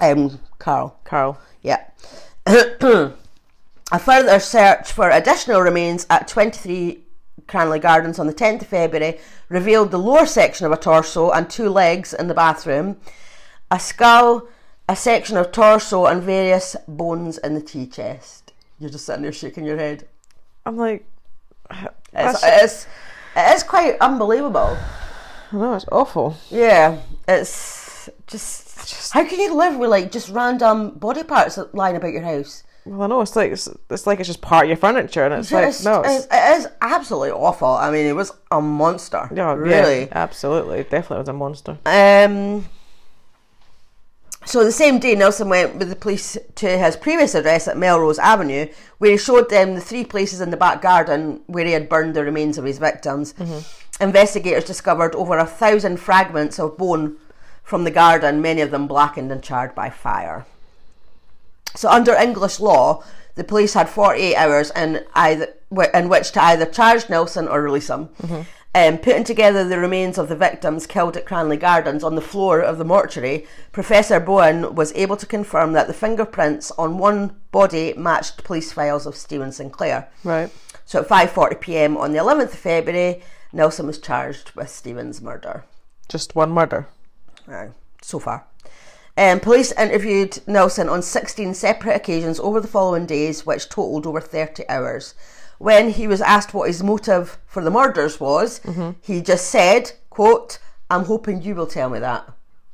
Speaker 2: Um, Carl.
Speaker 1: Carl.
Speaker 2: Yeah. A further search for additional remains at 23 Cranley Gardens on the 10th of February revealed the lower section of a torso and two legs in the bathroom, a skull, a section of torso, and various bones in the tea chest. You're just sitting there shaking your head.
Speaker 1: I'm like,
Speaker 2: It's, it, is, it is quite unbelievable.
Speaker 1: no, it's awful.
Speaker 2: Yeah, it's just. How can you live with like just random body parts lying about your house?
Speaker 1: Well, I know it's like it's, it's like it's just part of your furniture, and it's like no, it's,
Speaker 2: it's, it is absolutely awful. I mean, it was a monster.
Speaker 1: yeah,
Speaker 2: really.
Speaker 1: yeah, absolutely, definitely was a monster.
Speaker 2: Um. So the same day, Nilsen went with the police to his previous address at Melrose Avenue, where he showed them the three places in the back garden where he had burned the remains of his victims. Investigators discovered over a thousand fragments of bone from the garden, many of them blackened and charred by fire. So, under English law, the police had 48 hours in, either, in which to either charge Nilsen or release him. Um, putting together the remains of the victims killed at Cranley Gardens on the floor of the mortuary, Professor Bowen was able to confirm that the fingerprints on one body matched police files of Stephen Sinclair.
Speaker 1: Right.
Speaker 2: So at 5:40 p.m. on the 11th of February, Nilsen was charged with Stephen's murder.
Speaker 1: Just one murder.
Speaker 2: Aye, so far. Um, police interviewed Nilsen on 16 separate occasions over the following days, which totalled over 30 hours. When he was asked what his motive for the murders was, he just said, quote, I'm hoping you will tell me that,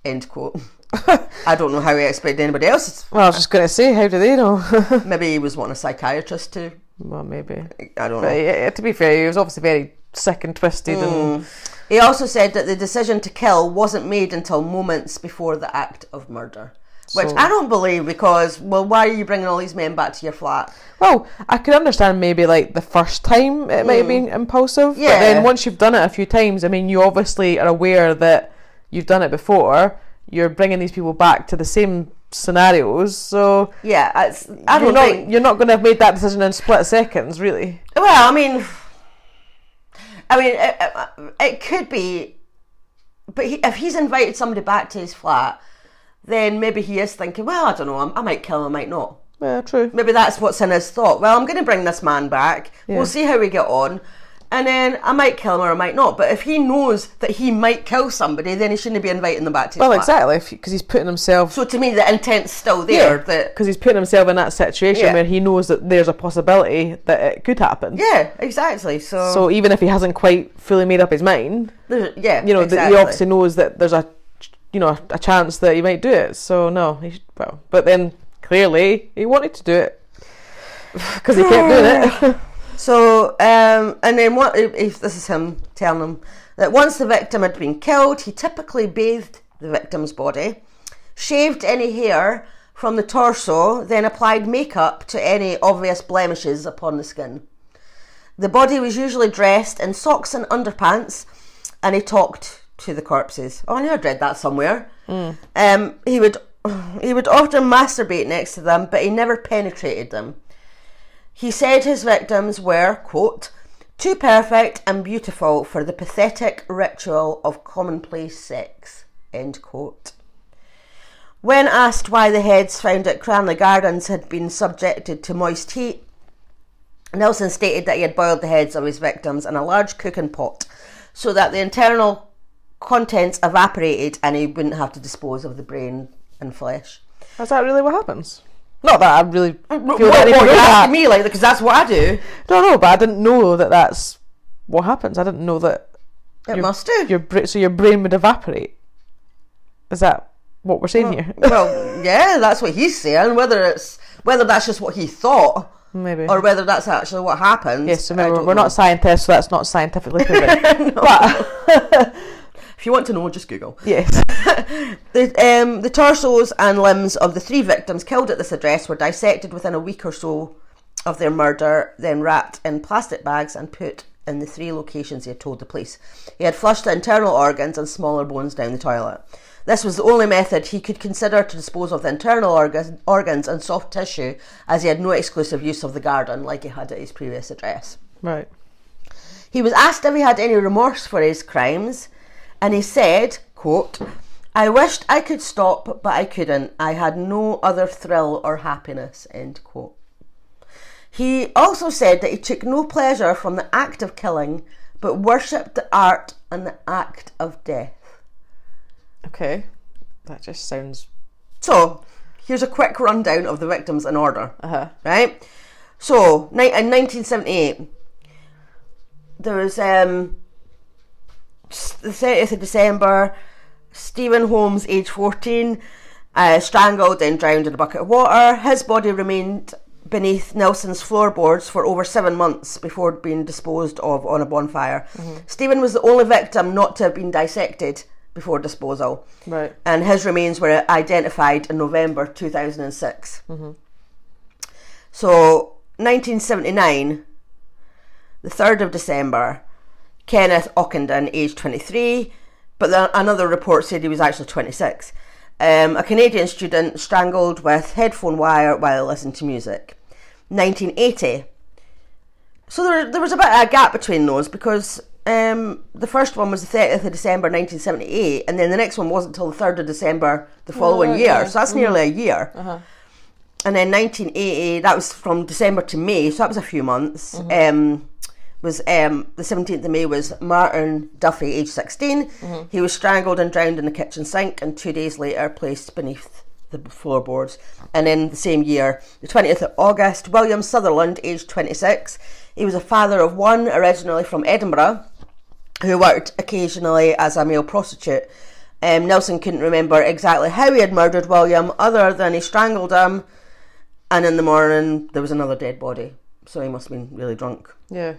Speaker 2: end quote. I don't know how he expected anybody else.
Speaker 1: Well, I was just gonna say, how do they know?
Speaker 2: Maybe he was wanting a psychiatrist to,
Speaker 1: well, maybe.
Speaker 2: I don't
Speaker 1: But
Speaker 2: know.
Speaker 1: yeah, to be fair, he was obviously very sick and twisted, and
Speaker 2: He also said that the decision to kill wasn't made until moments before the act of murder. Which
Speaker 1: So-
Speaker 2: I don't believe because, well, why are you bringing all these men back to your flat?
Speaker 1: well, I could understand maybe like the first time it might have mm. been impulsive, but then once you've done it a few times, I mean, you obviously are aware that you've done it before. You're bringing these people back to the same scenarios, so
Speaker 2: Yeah, it's, I
Speaker 1: you're
Speaker 2: don't
Speaker 1: not
Speaker 2: think.
Speaker 1: you're not going to have made that decision in split seconds, really.
Speaker 2: Well, I mean, I mean, it, it, could be, but he, if he's invited somebody back to his flat, then maybe he is thinking, well, I don't know, I, I might kill him, I might not.
Speaker 1: Yeah, true.
Speaker 2: Maybe that's what's in his thought. Well, I'm going to bring this man back.
Speaker 1: Yeah.
Speaker 2: We'll see how we get on. And then I might kill him or I might not. But if he knows that he might kill somebody, then he shouldn't be inviting them back to his
Speaker 1: Well,
Speaker 2: flat.
Speaker 1: exactly, because he's putting himself.
Speaker 2: So to me, the intent's still there. That
Speaker 1: because he's putting himself in that situation
Speaker 2: Yeah.
Speaker 1: where he knows that there's a possibility that it could happen.
Speaker 2: yeah, exactly. So,
Speaker 1: So even if he hasn't quite fully made up his mind,
Speaker 2: there's- yeah,
Speaker 1: you know, that
Speaker 2: exactly.
Speaker 1: he obviously knows that there's a, you know, a chance that he might do it. So no, he should, well, but then clearly he wanted to do it because he kept doing it.
Speaker 2: So, um, and then what if, this is him telling him that once the victim had been killed, he typically bathed the victim's body, shaved any hair from the torso, then applied makeup to any obvious blemishes upon the skin. The body was usually dressed in socks and underpants, and he talked to the corpses. Oh, I knew I'd read that somewhere. Um, he would he would often masturbate next to them, but he never penetrated them. He said his victims were, quote, too perfect and beautiful for the pathetic ritual of commonplace sex, end quote. When asked why the heads found at Cranley Gardens had been subjected to moist heat, Nilsen stated that he had boiled the heads of his victims in a large cooking pot so that the internal contents evaporated and he wouldn't have to dispose of the brain and flesh.
Speaker 1: Is that really what happens? Not that I really feel
Speaker 2: What,
Speaker 1: that I need to
Speaker 2: what,
Speaker 1: know
Speaker 2: you're asking me like because that's what I do.
Speaker 1: No, no, but I didn't know that that's what happens. I didn't know that
Speaker 2: It
Speaker 1: your-
Speaker 2: must do.
Speaker 1: your bra- so your brain would evaporate. Is that what we're saying here?
Speaker 2: well, yeah, that's what he's saying. Whether it's whether that's just what he thought
Speaker 1: Maybe.
Speaker 2: or whether that's actually what happens.
Speaker 1: yes, remember we're
Speaker 2: know.
Speaker 1: not scientists, so that's not scientifically proven. But
Speaker 2: If you want to know, just Google.
Speaker 1: Yes.
Speaker 2: The, um, the torsos and limbs of the three victims killed at this address were dissected within a week or so of their murder, then wrapped in plastic bags and put in the three locations he had told the police. He had flushed the internal organs and smaller bones down the toilet. This was the only method he could consider to dispose of the internal organ, organs and soft tissue, as he had no exclusive use of the garden like he had at his previous address.
Speaker 1: Right.
Speaker 2: He was asked if he had any remorse for his crimes, and he said, quote, I wished I could stop, but I couldn't. I had no other thrill or happiness, end quote. He also said that he took no pleasure from the act of killing, but worshipped the art and the act of death.
Speaker 1: Okay. That just sounds.
Speaker 2: So, here's a quick rundown of the victims in order.
Speaker 1: Uh huh.
Speaker 2: right? So, in 1978, there was um, the 30th of December, Stephen Holmes, age 14, uh, strangled and drowned in a bucket of water. His body remained beneath Nilsen's floorboards for over seven months before being disposed of on a bonfire. Stephen was the only victim not to have been dissected before disposal
Speaker 1: Right.
Speaker 2: and his remains were identified in November 2006. So, 1979, the 3rd of December, Kenneth Ockenden, aged 23, but the, another report said he was actually 26. Um, a Canadian student strangled with headphone wire while listening to music. 1980. So there, there was a bit of a gap between those because um, the first one was the 30th of December 1978, and then the next one wasn't until the 3rd of December the following
Speaker 1: right,
Speaker 2: year. So that's nearly a year. And then 1980, that was from December to May, so that was a few months. Um, was um, the 17th of May was Martin Duffy, age 16. He was strangled and drowned in the kitchen sink, and two days later placed beneath the floorboards. And then the same year, the 20th of August, William Sutherland, aged 26. He was a father of one, originally from Edinburgh, who worked occasionally as a male prostitute. Um, Nilsen couldn't remember exactly how he had murdered William, other than he strangled him, and in the morning there was another dead body. So he must have been really drunk.
Speaker 1: Yeah.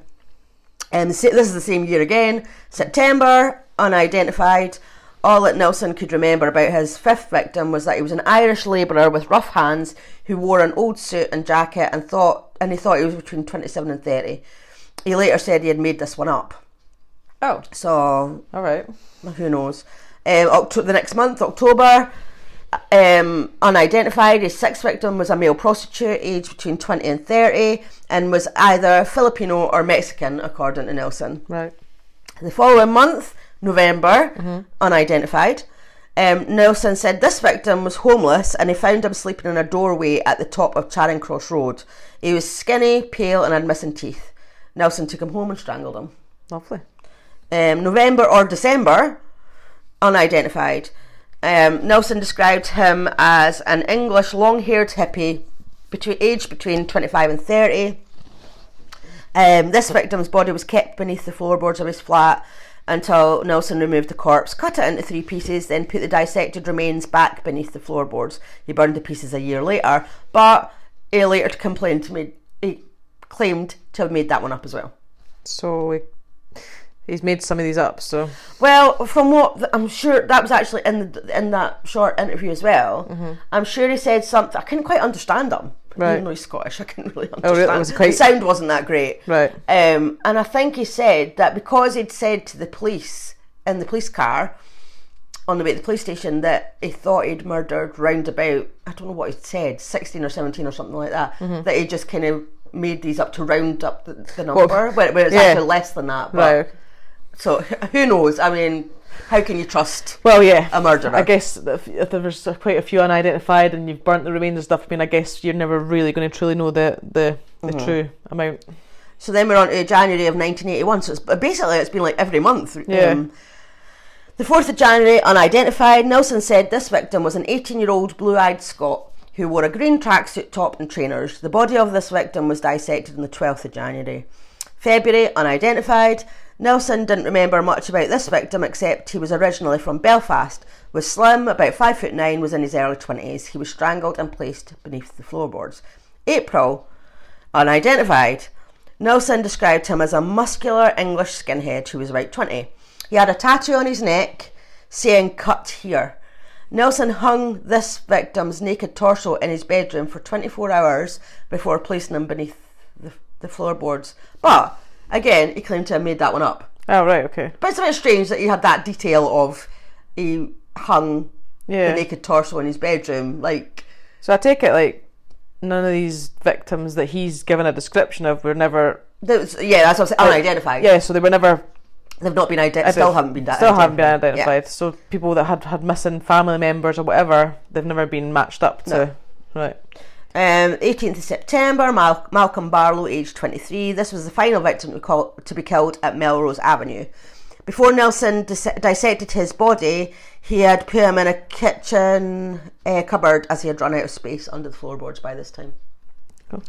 Speaker 2: Um, this is the same year again, September, unidentified. All that Nilsen could remember about his fifth victim was that he was an Irish labourer with rough hands who wore an old suit and jacket and thought, and he thought he was between twenty-seven and thirty. He later said he had made this one up.
Speaker 1: Oh.
Speaker 2: So
Speaker 1: All right.
Speaker 2: who knows? Um, Octo- the next month, October, um, unidentified. His sixth victim was a male prostitute, aged between 20 and 30, and was either Filipino or Mexican, according to Nilsen.
Speaker 1: Right.
Speaker 2: The following month, November, unidentified. Um, Nilsen said this victim was homeless and he found him sleeping in a doorway at the top of Charing Cross Road. He was skinny, pale, and had missing teeth. Nilsen took him home and strangled him
Speaker 1: Lovely.
Speaker 2: um, November or December, unidentified. Um, Nilsen described him as an English long-haired hippie, between aged between 25 and 30. Um, this victim's body was kept beneath the floorboards of his flat until Nilsen removed the corpse, cut it into three pieces, then put the dissected remains back beneath the floorboards. He burned the pieces a year later, but he later complained to me. He claimed to have made that one up as well.
Speaker 1: So he's made some of these up. So
Speaker 2: Well, from what I'm sure that was actually in the, in that short interview as well. I'm sure he said something. I couldn't quite understand him.
Speaker 1: Right.
Speaker 2: Even though he's Scottish, I couldn't really
Speaker 1: Oh, really?
Speaker 2: understand.
Speaker 1: Was quite-
Speaker 2: The sound wasn't that great.
Speaker 1: right.
Speaker 2: Um, and I think he said that because he'd said to the police in the police car on the way to the police station that he thought he'd murdered round about I don't know what he'd said, sixteen or seventeen or something like that.
Speaker 1: Mm-hmm.
Speaker 2: That he just kind of made these up to round up the, the number, where, where it's
Speaker 1: yeah.
Speaker 2: actually less than that. But,
Speaker 1: Right.
Speaker 2: So who knows? I mean, how can you trust
Speaker 1: Well, yeah.
Speaker 2: a murderer?
Speaker 1: I guess if, if there's quite a few unidentified and you've burnt the remains and stuff, I mean, I guess you're never really going to truly know the the, the
Speaker 2: Mm-hmm.
Speaker 1: true amount.
Speaker 2: So then we're on to January of 1981. So it's, basically, it's been like every month.
Speaker 1: Yeah.
Speaker 2: Um, the 4th of January, unidentified. Nilsen said this victim was an 18 year old blue eyed Scot who wore a green tracksuit top and trainers. The body of this victim was dissected on the 12th of January. February, unidentified. Nilsen didn't remember much about this victim except he was originally from Belfast. Was slim, about 5 foot 9, was in his early 20s. He was strangled and placed beneath the floorboards. April, unidentified. Nilsen described him as a muscular English skinhead who was about 20. He had a tattoo on his neck saying cut here. Nilsen hung this victim's naked torso in his bedroom for 24 hours before placing him beneath the, the floorboards. But again, he claimed to have made that one up.
Speaker 1: Oh right, okay.
Speaker 2: But it's a bit strange that he had that detail of he hung
Speaker 1: Yeah.
Speaker 2: the naked torso in his bedroom. Like,
Speaker 1: So I take it like none of these victims that he's given a description of were never.
Speaker 2: yeah, that's what I'm saying. Uh, unidentified.
Speaker 1: Yeah, so they were never.
Speaker 2: They've not been identified. Still haven't been
Speaker 1: Still haven't been
Speaker 2: identified. Yeah.
Speaker 1: identified. So people that had had missing family members or whatever, they've never been matched up to. Right.
Speaker 2: Um, 18th of September, Mal- Malcolm Barlow, aged 23. This was the final victim to, call- to be killed at Melrose Avenue. Before Nilsen dis- dissected his body, he had put him in a kitchen uh, cupboard as he had run out of space under the floorboards by this time.
Speaker 1: Cool.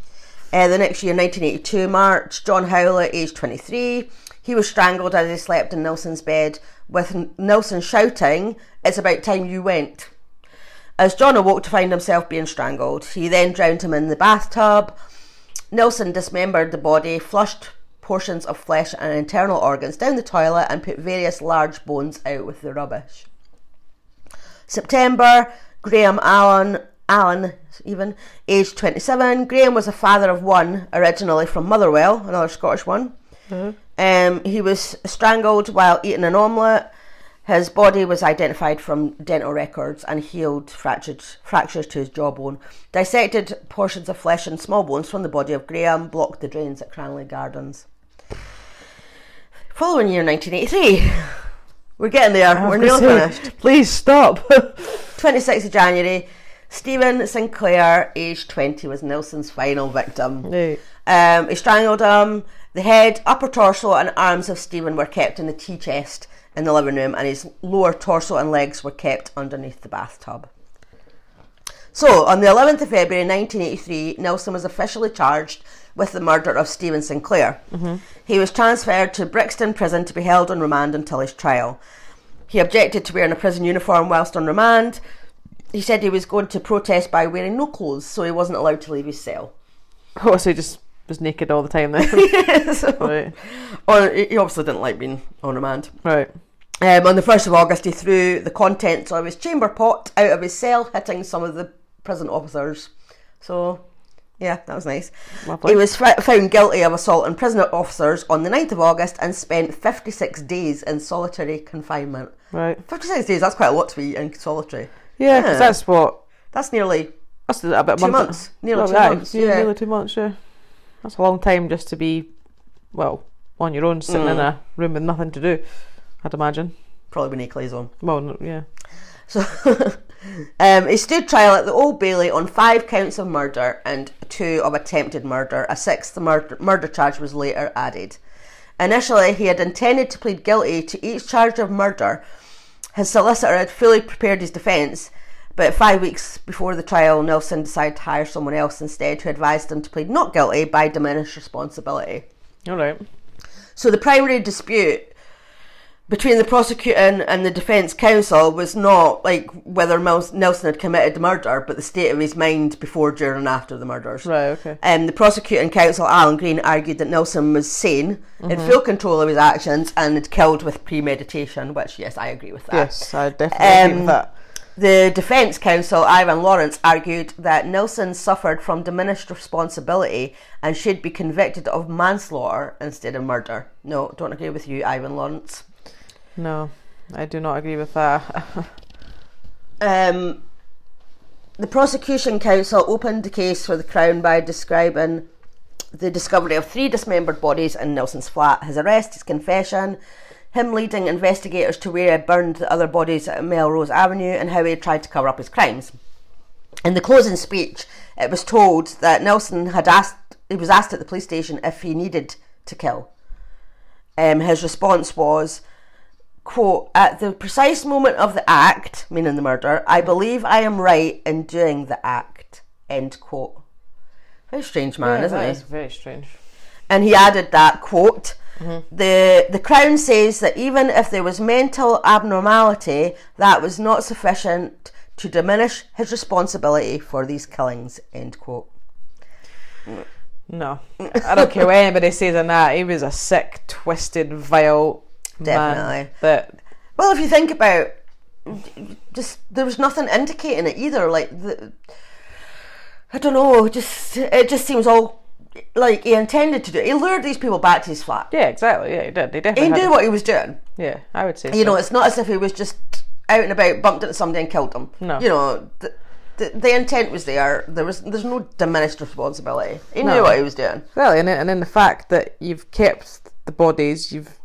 Speaker 2: Uh, the next year, 1982, March, John Howlett, aged 23. He was strangled as he slept in Nilsen's bed, with Nilsen shouting, It's about time you went. As John awoke to find himself being strangled, he then drowned him in the bathtub. Nilsen dismembered the body, flushed portions of flesh and internal organs down the toilet, and put various large bones out with the rubbish. September, Graham Allen, Allen even, aged 27. Graham was a father of one, originally from Motherwell, another Scottish one. Um, he was strangled while eating an omelette. His body was identified from dental records and healed fractured, fractures to his jawbone. Dissected portions of flesh and small bones from the body of Graham blocked the drains at Cranley Gardens. Following year 1983. We're getting there. We're nearly finished.
Speaker 1: Please stop.
Speaker 2: 26th of January, Stephen Sinclair, aged 20, was Nilsen's final victim.
Speaker 1: right.
Speaker 2: Um, he strangled him. The head, upper torso, and arms of Stephen were kept in the tea chest in the living room, and his lower torso and legs were kept underneath the bathtub. So, on the 11th of February 1983, Nilsen was officially charged with the murder of Stephen Sinclair. He was transferred to Brixton Prison to be held on remand until his trial. He objected to wearing a prison uniform whilst on remand. He said he was going to protest by wearing no clothes, so he wasn't allowed to leave his cell.
Speaker 1: Oh, so he just was naked all the time then.
Speaker 2: So-
Speaker 1: right.
Speaker 2: Oh, he obviously didn't like being on remand.
Speaker 1: Right.
Speaker 2: Um, on the 1st of August, he threw the contents of his chamber pot out of his cell, hitting some of the prison officers. So, yeah, that was nice.
Speaker 1: Lovely.
Speaker 2: He was f- found guilty of assault on prison officers on the 9th of August and spent 56 days in solitary confinement.
Speaker 1: Right.
Speaker 2: 56 days, that's quite a lot to be in solitary.
Speaker 1: Yeah, 'cause
Speaker 2: Yeah.
Speaker 1: that's what.
Speaker 2: That's nearly
Speaker 1: That's a bit
Speaker 2: Two
Speaker 1: month-
Speaker 2: months. Nearly two months,
Speaker 1: Yeah,
Speaker 2: yeah.
Speaker 1: nearly two months. Yeah, that's a long time just to be, well, on your own, sitting in
Speaker 2: Mm.
Speaker 1: a room with nothing to do. I'd imagine.
Speaker 2: probably when he clears on.
Speaker 1: Well, yeah.
Speaker 2: So, um, he stood trial at the Old Bailey on five counts of murder and two of attempted murder. A sixth murder, murder charge was later added. Initially, he had intended to plead guilty to each charge of murder. His solicitor had fully prepared his defence, but five weeks before the trial, Nilsen decided to hire someone else instead who advised him to plead not guilty by diminished responsibility.
Speaker 1: All right.
Speaker 2: So the primary dispute between the prosecuting and the defence counsel was not like whether Nilsen had committed the murder, but the state of his mind before, during, and after the murders.
Speaker 1: Right. Okay.
Speaker 2: Um, the prosecuting counsel, Alan Green, argued that Nilsen was sane, in full control of his actions, and had killed with premeditation, which, yes, I agree with that.
Speaker 1: Yes, I definitely agree
Speaker 2: Um,
Speaker 1: with that.
Speaker 2: The defence counsel, Ivan Lawrence, argued that Nilsen suffered from diminished responsibility and should be convicted of manslaughter instead of murder. No, don't agree with you, Ivan Lawrence.
Speaker 1: No, I do not agree with that.
Speaker 2: Um, the prosecution counsel opened the case for the Crown by describing the discovery of three dismembered bodies in Nilsen's flat, his arrest, his confession, him leading investigators to where he had burned the other bodies at Melrose Avenue, and how he had tried to cover up his crimes. In the closing speech, it was told that Nilsen had asked, he was asked at the police station if he needed to kill. Um, his response was, quote, at the precise moment of the act, meaning the murder, I believe I am right in doing the act, end quote. Very strange man,
Speaker 1: Yeah,
Speaker 2: isn't
Speaker 1: that
Speaker 2: he?
Speaker 1: is very strange.
Speaker 2: And he added that quote, the the Crown says that even if there was mental abnormality, that was not sufficient to diminish his responsibility for these killings, end quote.
Speaker 1: No, I don't care what anybody says on that. He was a sick, twisted, vile,
Speaker 2: definitely.
Speaker 1: Man, that
Speaker 2: Well, if you think about, just there was nothing indicating it either. Like the, I don't know, just it just seems all like he intended to do. it. He lured these people back to his flat.
Speaker 1: yeah, exactly. Yeah, he did. They definitely
Speaker 2: He knew what he was doing.
Speaker 1: Yeah, I would say.
Speaker 2: You
Speaker 1: so.
Speaker 2: know, it's not as if he was just out and about, bumped into somebody and killed them.
Speaker 1: No.
Speaker 2: You know, the, the, the intent was there. There was there's no diminished responsibility. He
Speaker 1: No.
Speaker 2: knew what he was doing.
Speaker 1: Well, and and then the fact that you've kept the bodies, you've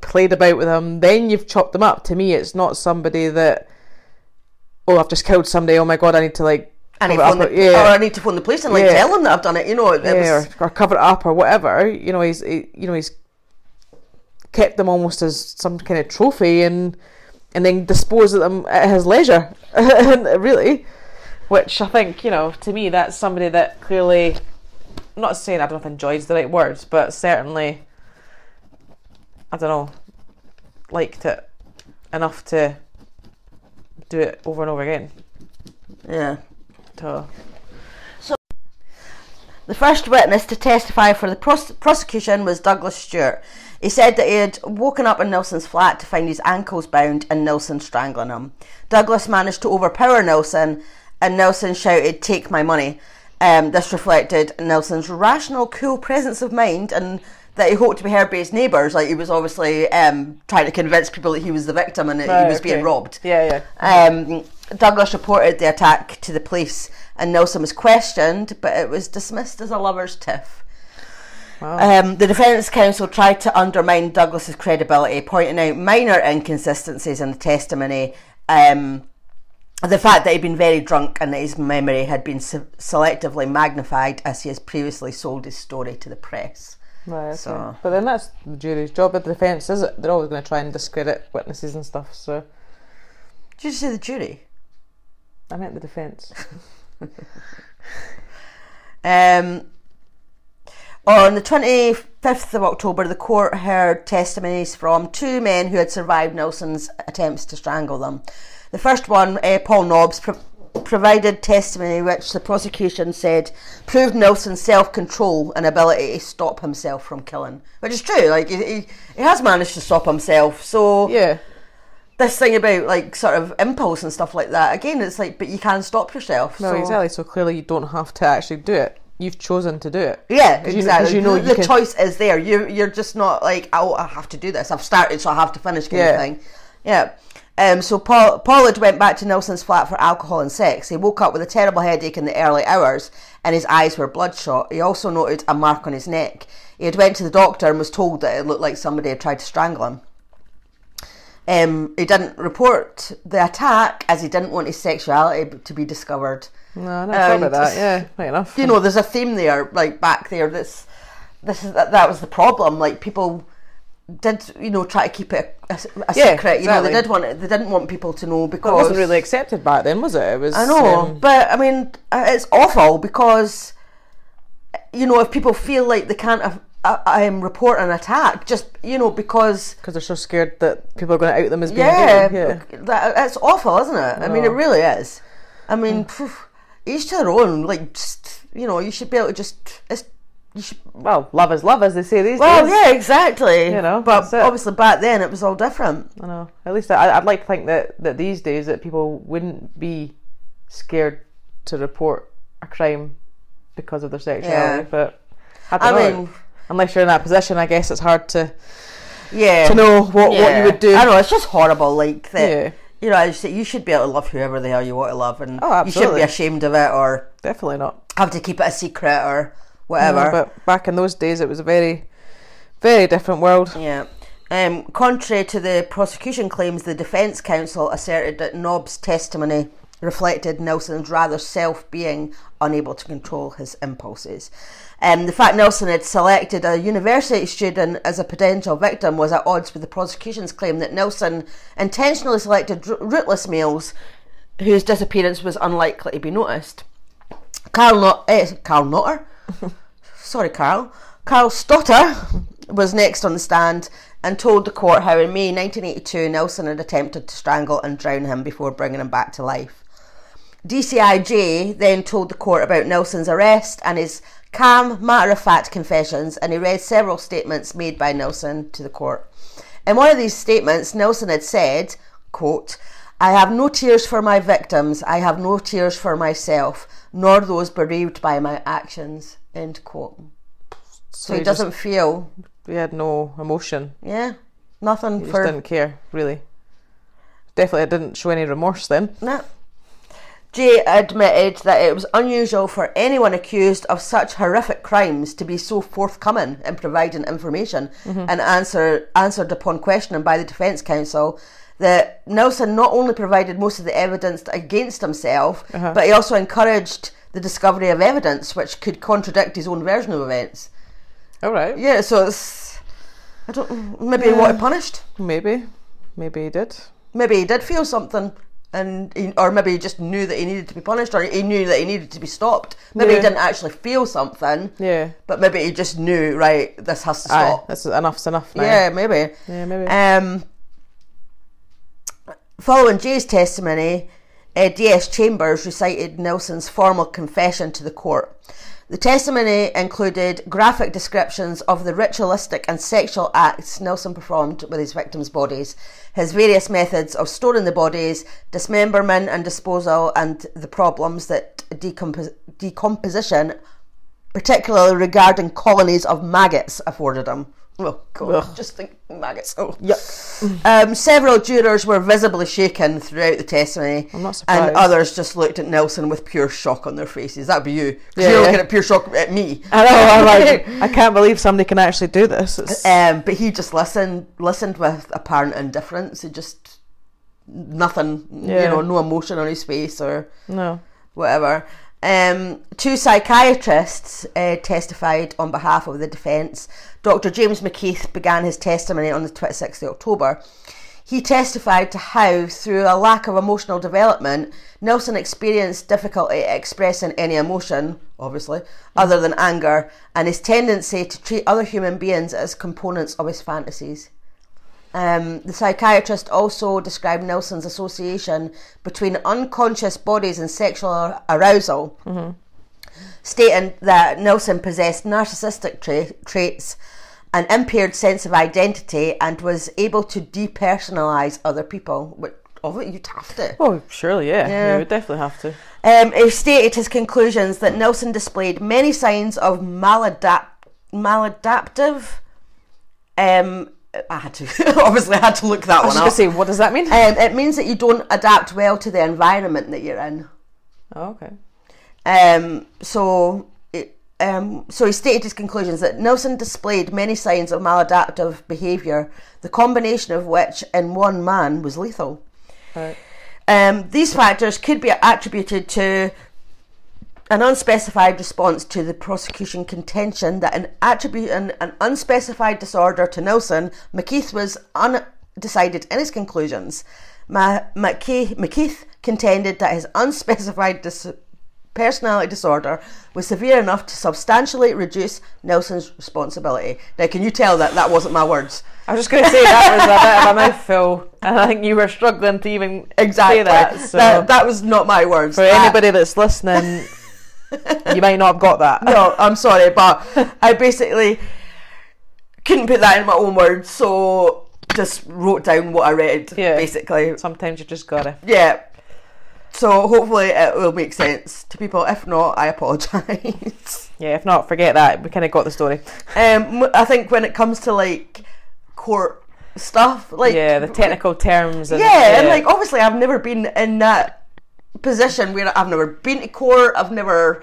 Speaker 1: played about with them, then you've chopped them up. To me, it's not somebody that, oh, I've just killed somebody. Oh my god, I need to like
Speaker 2: I need,
Speaker 1: cover
Speaker 2: to
Speaker 1: it
Speaker 2: phone
Speaker 1: up.
Speaker 2: the,
Speaker 1: yeah,
Speaker 2: or I need to phone the police and like
Speaker 1: Yeah.
Speaker 2: tell them that I've done it. You know, it, it
Speaker 1: yeah,
Speaker 2: was,
Speaker 1: or, or cover it up or whatever. You know, he's he, you know he's kept them almost as some kind of trophy and and then dispose of them at his leisure. really, which I think you know to me that's somebody that clearly. I'm not saying I don't know if enjoys the right words, but certainly I don't know liked it enough to do it over and over again.
Speaker 2: yeah.
Speaker 1: So
Speaker 2: The first witness to testify for the pros- prosecution was Douglas Stewart. He said that he had woken up in Nilsen's flat to find his ankles bound and Nilsen strangling him. Douglas managed to overpower Nilsen, and Nilsen shouted, Take my money. Um, this reflected Nilsen's rational, cool presence of mind and that he hoped to be heard by his neighbours. Like he was obviously um, trying to convince people that he was the victim and that he was being robbed.
Speaker 1: yeah, yeah.
Speaker 2: Um, Douglas reported the attack to the police, and Nilsen was questioned, but it was dismissed as a lover's tiff.
Speaker 1: Wow.
Speaker 2: Um, the defence counsel tried to undermine Douglas's credibility, pointing out minor inconsistencies in the testimony. Um, the fact that he'd been very drunk and that his memory had been se- selectively magnified as he has previously sold his story to the press.
Speaker 1: Right, okay. But then that's the jury's job. The defence is it? They're always going to try and discredit witnesses and stuff. So
Speaker 2: Did you say the jury?
Speaker 1: I meant the defence.
Speaker 2: Um, on the 25th of October, the court heard testimonies from two men who had survived Nilsen's attempts to strangle them. The first one, uh, Paul Nobbs, pro- provided testimony which the prosecution said proved Nilsen's self control and ability to stop himself from killing, which is true. Like he, he, he has managed to stop himself. So
Speaker 1: yeah,
Speaker 2: this thing about like sort of impulse and stuff like that, again, it's like, but you can stop yourself.
Speaker 1: no,
Speaker 2: so.
Speaker 1: exactly. So clearly, you don't have to actually do it. You've chosen to do it.
Speaker 2: Yeah,
Speaker 1: you-
Speaker 2: exactly.
Speaker 1: you know
Speaker 2: the
Speaker 1: you
Speaker 2: the
Speaker 1: can-
Speaker 2: choice is there. You you're just not like oh I have to do this. I've started, so I have to finish kind
Speaker 1: Yeah.
Speaker 2: of thing. Yeah. Um, so Paul Paul had went back to Nilsen's flat for alcohol and sex. He woke up with a terrible headache in the early hours, and his eyes were bloodshot. He also noted a mark on his neck. He had went to the doctor and was told that it looked like somebody had tried to strangle him. Um, he didn't report the attack as he didn't want his sexuality to be discovered.
Speaker 1: No, I never thought about that. Yeah, right enough.
Speaker 2: you know, there's a theme there, like back there. That's this is that, that was the problem. Like people did, you know, try to keep it a, a
Speaker 1: Yeah,
Speaker 2: secret. You know, they did want it, they didn't want people to know because
Speaker 1: it wasn't really accepted back then, was it? It was.
Speaker 2: I know,
Speaker 1: um,
Speaker 2: but I mean, uh, it's awful because you know if people feel like they can't. Um, report an attack just you know because
Speaker 1: because they're so scared that people are going to out them as being
Speaker 2: yeah,
Speaker 1: guilty. Yeah.
Speaker 2: that, that's awful, isn't it? I mean, it really is. I mean, phew, each to their own. Like, just, you know, you should be able to just. It's, you should.
Speaker 1: Well, love is love, as they say these
Speaker 2: Well,
Speaker 1: days.
Speaker 2: yeah, exactly.
Speaker 1: You know,
Speaker 2: but obviously back then it was all different.
Speaker 1: I know. At least I, I'd like to think that, that these days that people wouldn't be scared to report a crime because of their sexuality.
Speaker 2: Yeah.
Speaker 1: But I
Speaker 2: I
Speaker 1: don't know.
Speaker 2: mean,
Speaker 1: Unless you're in that position, I guess it's hard to
Speaker 2: yeah,
Speaker 1: to know what, what you would do.
Speaker 2: I know it's just horrible. Like that.
Speaker 1: Yeah.
Speaker 2: You know, just say you should be able to love whoever the hell you want to love, and
Speaker 1: Oh,
Speaker 2: you shouldn't be ashamed of it or
Speaker 1: Definitely not.
Speaker 2: have to keep it a secret or whatever.
Speaker 1: No, but back in those days, it was a very, very different world.
Speaker 2: Yeah. Um, contrary to the prosecution claims, the defence counsel asserted that Nobb's testimony reflected Nilsen's rather self being unable to control his impulses. Um, the fact Nilsen had selected a university student as a potential victim was at odds with the prosecution's claim that Nilsen intentionally selected rootless males whose disappearance was unlikely to be noticed. Carl, Not- eh, Carl Notter? sorry, Carl. Carl Stottor was next on the stand and told the court how in May 1982 Nilsen had attempted to strangle and drown him before bringing him back to life. DCI Jay then told the court about Nilsen's arrest and his calm, matter of fact confessions, and he read several statements made by Nilsen to the court. In one of these statements, Nilsen had said, quote, I have no tears for my victims, I have no tears for myself, nor those bereaved by my actions, end quote. So, he,
Speaker 1: he
Speaker 2: doesn't feel,
Speaker 1: He had no emotion.
Speaker 2: yeah, nothing
Speaker 1: He just
Speaker 2: for
Speaker 1: didn't care, really. Definitely didn't show any remorse then.
Speaker 2: No. Jay admitted that it was unusual for anyone accused of such horrific crimes to be so forthcoming in providing information mm-hmm. and answer, answered upon questioning by the defence counsel that Nilsen not only provided most of the evidence against himself, uh-huh. but he also encouraged the discovery of evidence which could contradict his own version of events.
Speaker 1: All right.
Speaker 2: Yeah, so it's. I don't. Maybe he wanted punished.
Speaker 1: Maybe. Maybe he did.
Speaker 2: maybe he did feel something and he, or maybe he just knew that he needed to be punished or he knew that he needed to be stopped maybe he didn't actually feel something
Speaker 1: Yeah.
Speaker 2: but maybe he just knew right this has to
Speaker 1: Aye,
Speaker 2: stop
Speaker 1: that's enough's enough now.
Speaker 2: yeah maybe
Speaker 1: Yeah, maybe.
Speaker 2: um following jay's testimony uh, ds chambers recited Nilsen's formal confession to the court the testimony included graphic descriptions of the ritualistic and sexual acts Nilsen performed with his victims' bodies, his various methods of storing the bodies, dismemberment and disposal, and the problems that decompos- decomposition, particularly regarding colonies of maggots, afforded him. Oh, God,
Speaker 1: Ugh.
Speaker 2: just think maggots. Oh.
Speaker 1: Yep.
Speaker 2: Um, several jurors were visibly shaken throughout the testimony,
Speaker 1: I'm not surprised.
Speaker 2: and others just looked at Nilsen with pure shock on their faces. That'd be you, 'cause
Speaker 1: Yeah,
Speaker 2: you're
Speaker 1: yeah.
Speaker 2: looking at pure shock at me.
Speaker 1: I know. I'm like, I can't believe somebody can actually do this.
Speaker 2: Um, but he just listened, listened with apparent indifference. He just nothing,
Speaker 1: yeah.
Speaker 2: you know, no emotion on his face or
Speaker 1: no.
Speaker 2: whatever. Um, two psychiatrists uh, testified on behalf of the defence. Dr. James McKeith began his testimony on the 26th of October. He testified to how, through a lack of emotional development, Nilsen experienced difficulty expressing any emotion, obviously, other than anger, and his tendency to treat other human beings as components of his fantasies. Um, the psychiatrist also described Nilsen's association between unconscious bodies and sexual arousal, stating that Nilsen possessed narcissistic tra- traits, an impaired sense of identity, and was able to depersonalize other people. Which, of it, you'd have to.
Speaker 1: Oh, surely, yeah.
Speaker 2: Yeah.
Speaker 1: You would definitely have to.
Speaker 2: Um, he stated his conclusions that Nilsen displayed many signs of maladap- maladaptive. Um, I had to obviously I had to look that
Speaker 1: I was
Speaker 2: one
Speaker 1: just
Speaker 2: up.
Speaker 1: say, what does that mean?
Speaker 2: Um, it means that you don't adapt well to the environment that you're in.
Speaker 1: oh, okay.
Speaker 2: Um, so, it, um, so he stated his conclusions that Nilsen displayed many signs of maladaptive behaviour, the combination of which in one man was lethal.
Speaker 1: Right.
Speaker 2: Um, these factors could be attributed to an unspecified response to the prosecution contention that in attributing an unspecified disorder to Nilsen, McKeith was undecided in his conclusions. Ma- McKe- McKeith contended that his unspecified dis- personality disorder was severe enough to substantially reduce Nilsen's responsibility. Now, can you tell that that wasn't my words?
Speaker 1: I was just going to say that was a bit of a mouthful, and I think you were struggling to even
Speaker 2: Exactly.
Speaker 1: say that. So
Speaker 2: that, that was not my words.
Speaker 1: for
Speaker 2: That-
Speaker 1: anybody that's listening, you might not have got that.
Speaker 2: no, I'm sorry, but I basically couldn't put that in my own words, so just wrote down what I read,
Speaker 1: Yeah.
Speaker 2: basically.
Speaker 1: Sometimes you just gotta.
Speaker 2: Yeah. So hopefully it will make sense to people. If not, I apologise.
Speaker 1: Yeah, if not, forget that. We kind of got the story.
Speaker 2: um, I think when it comes to like court stuff, like
Speaker 1: yeah, the technical terms. And,
Speaker 2: yeah, and like obviously I've never been in that position where I've never been to court. I've never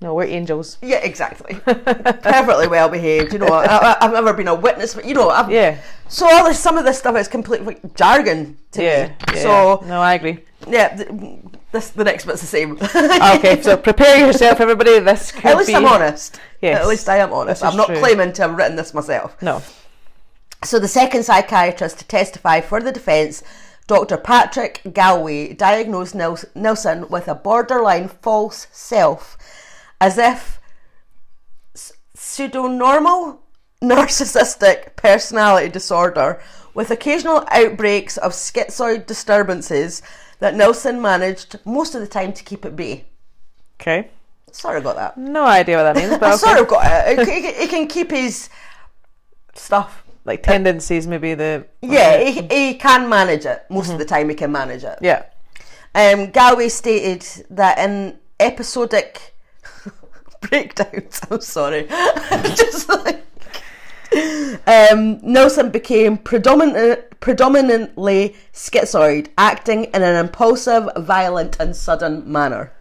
Speaker 1: no, we're angels.
Speaker 2: Yeah, exactly. Perfectly well behaved. You know, I, I've never been a witness, but you know, I've,
Speaker 1: Yeah,
Speaker 2: So all this, some of this stuff is completely jargon to
Speaker 1: yeah.
Speaker 2: me.
Speaker 1: yeah.
Speaker 2: So
Speaker 1: no, I agree.
Speaker 2: yeah, th- this the next bit's the same.
Speaker 1: Okay, so prepare yourself, everybody. This could
Speaker 2: At least
Speaker 1: be.
Speaker 2: I'm honest.
Speaker 1: Yes.
Speaker 2: At least I am honest. I'm not
Speaker 1: true.
Speaker 2: claiming to have written this myself.
Speaker 1: No.
Speaker 2: So the second psychiatrist to testify for the defence, Dr. Patrick Galway, diagnosed Nels- Nilsen with a borderline false self, as if pseudonormal narcissistic personality disorder with occasional outbreaks of schizoid disturbances that Nilsen managed most of the time to keep at bay.
Speaker 1: Okay.
Speaker 2: Sort of got that.
Speaker 1: No idea what that means, but
Speaker 2: I
Speaker 1: okay.
Speaker 2: sort of got it. He can keep his stuff
Speaker 1: like tendencies, maybe the
Speaker 2: Yeah, he, he can manage it. Most of the time, he can manage it.
Speaker 1: yeah.
Speaker 2: Um, Galway stated that in episodic breakdowns, I'm sorry, just like um, Nilsen became predominant, predominantly schizoid, acting in an impulsive, violent, and sudden manner.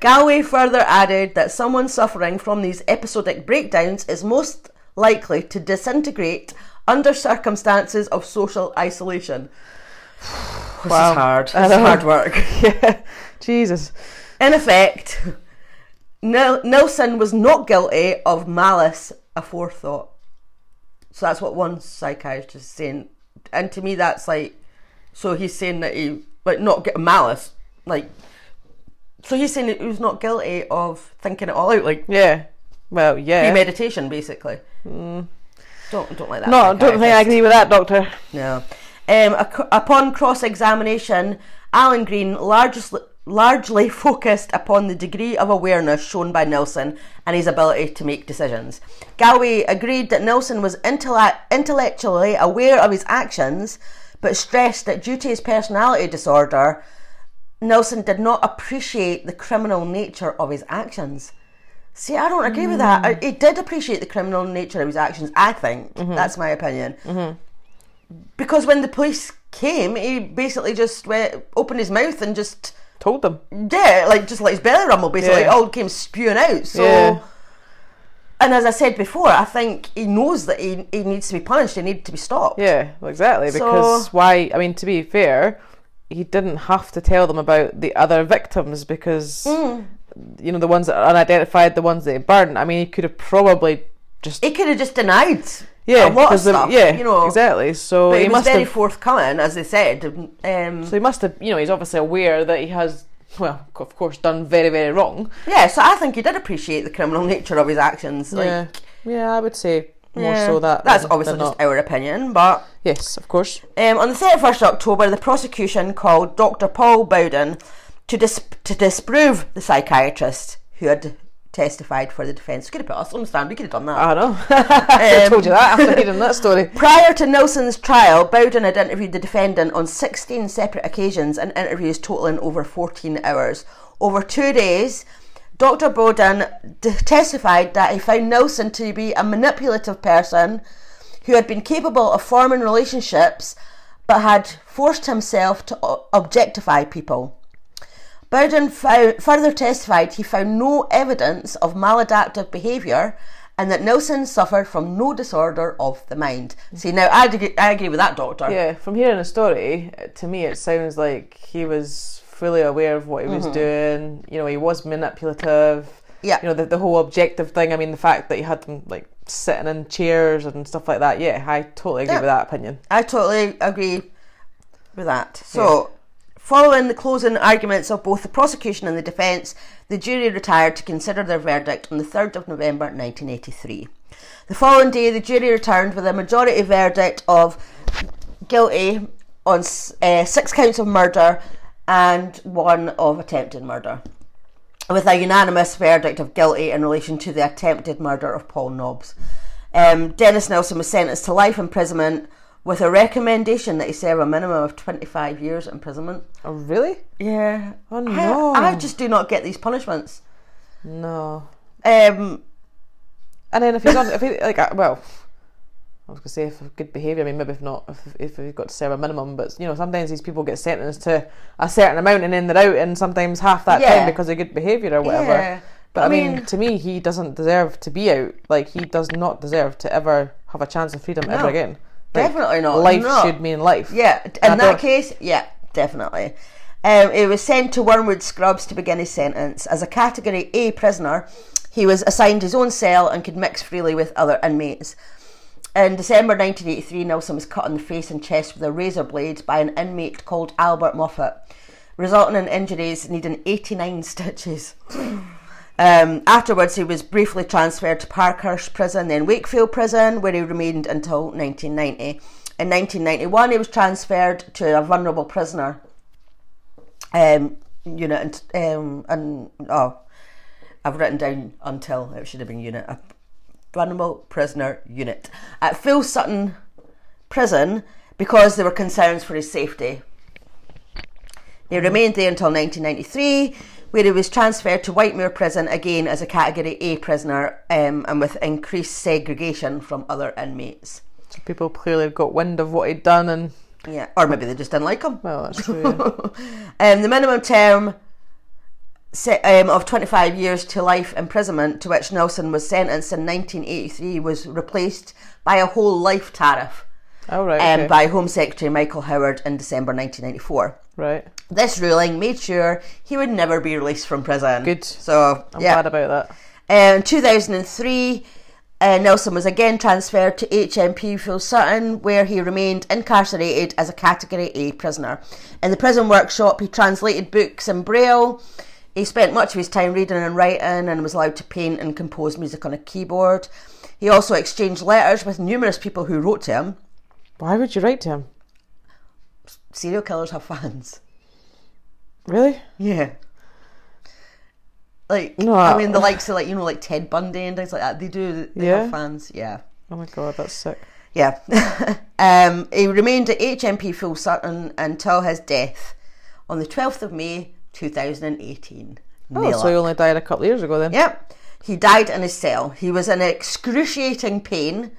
Speaker 2: Galway further added that someone suffering from these episodic breakdowns is most likely to disintegrate under circumstances of social isolation. This
Speaker 1: Wow.
Speaker 2: is hard. This is hard work.
Speaker 1: Yeah, Jesus.
Speaker 2: In effect, Nel- Nilsen was not guilty of malice aforethought. So that's what one psychiatrist is saying. And to me, that's like, so he's saying that he, like, not get malice. Like, so he's saying that he was not guilty of thinking it all out, like
Speaker 1: Yeah. Well, yeah.
Speaker 2: premeditation, basically. Don't, don't like that.
Speaker 1: no, don't think I agree with that, Doctor.
Speaker 2: No. Um, upon cross examination, Alan Green largely, largely focused upon the degree of awareness shown by Nilsen and his ability to make decisions. Galway agreed that Nilsen was intellect- intellectually aware of his actions, but stressed that due to his personality disorder, Nilsen did not appreciate the criminal nature of his actions. See, I don't agree with that. Mm. I- He did appreciate the criminal nature of his actions, I think. Mm-hmm. That's my opinion. Mm-hmm. Because when the police came, he basically just went, opened his mouth and just,
Speaker 1: Told them.
Speaker 2: yeah, like just let his belly rumble, basically. It
Speaker 1: Yeah.
Speaker 2: all came spewing out. So,
Speaker 1: Yeah.
Speaker 2: and as I said before, I think he knows that he, he needs to be punished, he needs to be stopped.
Speaker 1: Yeah, well, exactly. Because why? I mean, to be fair, he didn't have to tell them about the other victims because
Speaker 2: Mm.
Speaker 1: You know the ones that are unidentified, the ones that he burned. I mean, he could have probably just
Speaker 2: He could have just denied
Speaker 1: yeah,
Speaker 2: a lot of
Speaker 1: the-
Speaker 2: stuff,
Speaker 1: yeah,
Speaker 2: you know.
Speaker 1: exactly. So
Speaker 2: But
Speaker 1: he
Speaker 2: he was
Speaker 1: must
Speaker 2: very
Speaker 1: have.
Speaker 2: forthcoming, as they said. Um,
Speaker 1: So he must have. You know, he's obviously aware that he has. Well, of course, done very, very wrong.
Speaker 2: yeah, so I think he did appreciate the criminal nature of his actions. Like,
Speaker 1: yeah, yeah, I would say more
Speaker 2: yeah,
Speaker 1: so that.
Speaker 2: That's
Speaker 1: than-
Speaker 2: obviously
Speaker 1: than
Speaker 2: just
Speaker 1: not.
Speaker 2: our opinion, but
Speaker 1: Yes, of course.
Speaker 2: Um, on the 31st of October, the prosecution called Dr. Paul Bowden to, dis- to disprove the psychiatrist who had testified for the defence. Could have put us on the stand, we could have done that.
Speaker 1: I know. I um, told you that after hearing that story.
Speaker 2: Prior to Nilsen's trial, Bowden had interviewed the defendant on 16 separate occasions and interviews totaling over 14 hours. Over two days, Dr. Bowden d- testified that he found Nilsen to be a manipulative person who had been capable of forming relationships but had forced himself to o- objectify people. Bowden fou- further testified he found no evidence of maladaptive behaviour and that Nilsen suffered from no disorder of the mind. See, now I agree, I agree with that doctor.
Speaker 1: Yeah, from hearing the story, to me it sounds like he was fully aware of what he was doing. You know, he was manipulative.
Speaker 2: Mm-hmm. Yeah.
Speaker 1: You know, the, the whole objective thing. I mean, the fact that he had them like sitting in chairs and stuff like that. Yeah, I totally agree
Speaker 2: Yeah.
Speaker 1: with that opinion.
Speaker 2: I totally agree with that. So, following the closing arguments of both the prosecution and the defence, the jury retired to consider their verdict on the 3rd of November 1983. The following day, the jury returned with a majority verdict of guilty on uh, six counts of murder and one of attempted murder, with a unanimous verdict of guilty in relation to the attempted murder of Paul Nobbs. Um, Dennis Nilsen was sentenced to life imprisonment with a recommendation that he serve a minimum of 25 years imprisonment.
Speaker 1: Oh, really?
Speaker 2: Yeah.
Speaker 1: Oh, no.
Speaker 2: I, I just do not get these punishments.
Speaker 1: No.
Speaker 2: Um,
Speaker 1: And then if he's on, if he like, uh, well, I was gonna say if good behaviour. I mean, maybe if not, if if he got to serve a minimum. But you know, sometimes these people get sentenced to a certain amount and then they're out, and sometimes half that
Speaker 2: Yeah.
Speaker 1: time because of good behaviour or whatever.
Speaker 2: Yeah.
Speaker 1: But I,
Speaker 2: I
Speaker 1: mean,
Speaker 2: mean-
Speaker 1: to me, he doesn't deserve to be out. Like he does not deserve to ever have a chance of freedom ever again.
Speaker 2: Definitely not.
Speaker 1: Life
Speaker 2: No.
Speaker 1: should mean life.
Speaker 2: Yeah, in that
Speaker 1: don't-
Speaker 2: case, yeah, definitely. Um, he was sent to Wormwood Scrubs to begin his sentence. As a Category A prisoner, he was assigned his own cell and could mix freely with other inmates. In December 1983, Nilsen was cut on the face and chest with a razor blade by an inmate called Albert Moffat, resulting in injuries needing 89 stitches. Um, afterwards, he was briefly transferred to Parkhurst Prison, then Wakefield Prison, where he remained until 1990. In 1991, he was transferred to a vulnerable prisoner um, unit, and, um, and oh, I've written down until it should have been unit. I Vulnerable Prisoner Unit at Full Sutton Prison because there were concerns for his safety. He remained there until 1993, where he was transferred to Whitemoor Prison again as a Category A prisoner um, and with increased segregation from other inmates.
Speaker 1: So people clearly got wind of what he'd done, and
Speaker 2: Yeah, or maybe they just didn't like him.
Speaker 1: well, that's true. yeah.
Speaker 2: Um, the minimum term se- um, of 25 years to life imprisonment to which Nilsen was sentenced in 1983 was replaced by a whole life tariff
Speaker 1: All right.
Speaker 2: um,
Speaker 1: okay.
Speaker 2: by Home Secretary Michael Howard in December 1994.
Speaker 1: right.
Speaker 2: This ruling made sure he would never be released from prison.
Speaker 1: Good.
Speaker 2: So,
Speaker 1: I'm
Speaker 2: yeah.
Speaker 1: glad about that.
Speaker 2: In 2003, uh, Nilsen was again transferred to HMP Full Sutton, where he remained incarcerated as a Category A prisoner. In the prison workshop, he translated books in Braille. He spent much of his time reading and writing and was allowed to paint and compose music on a keyboard. He also exchanged letters with numerous people who wrote to him.
Speaker 1: Why would you write to him?
Speaker 2: Serial killers have fans.
Speaker 1: Really?
Speaker 2: Yeah. Like,
Speaker 1: No,
Speaker 2: I
Speaker 1: I-
Speaker 2: mean, the likes of, like, you know, like Ted Bundy and things like that, they do, they
Speaker 1: Yeah?
Speaker 2: have fans, yeah.
Speaker 1: Oh my god, that's sick.
Speaker 2: Yeah. um, he remained at HMP Full Sutton until his death on the 12th of May 2018.
Speaker 1: Oh,
Speaker 2: Nail
Speaker 1: so he only died a couple of years ago then.
Speaker 2: Yep. He died in his cell. He was in excruciating pain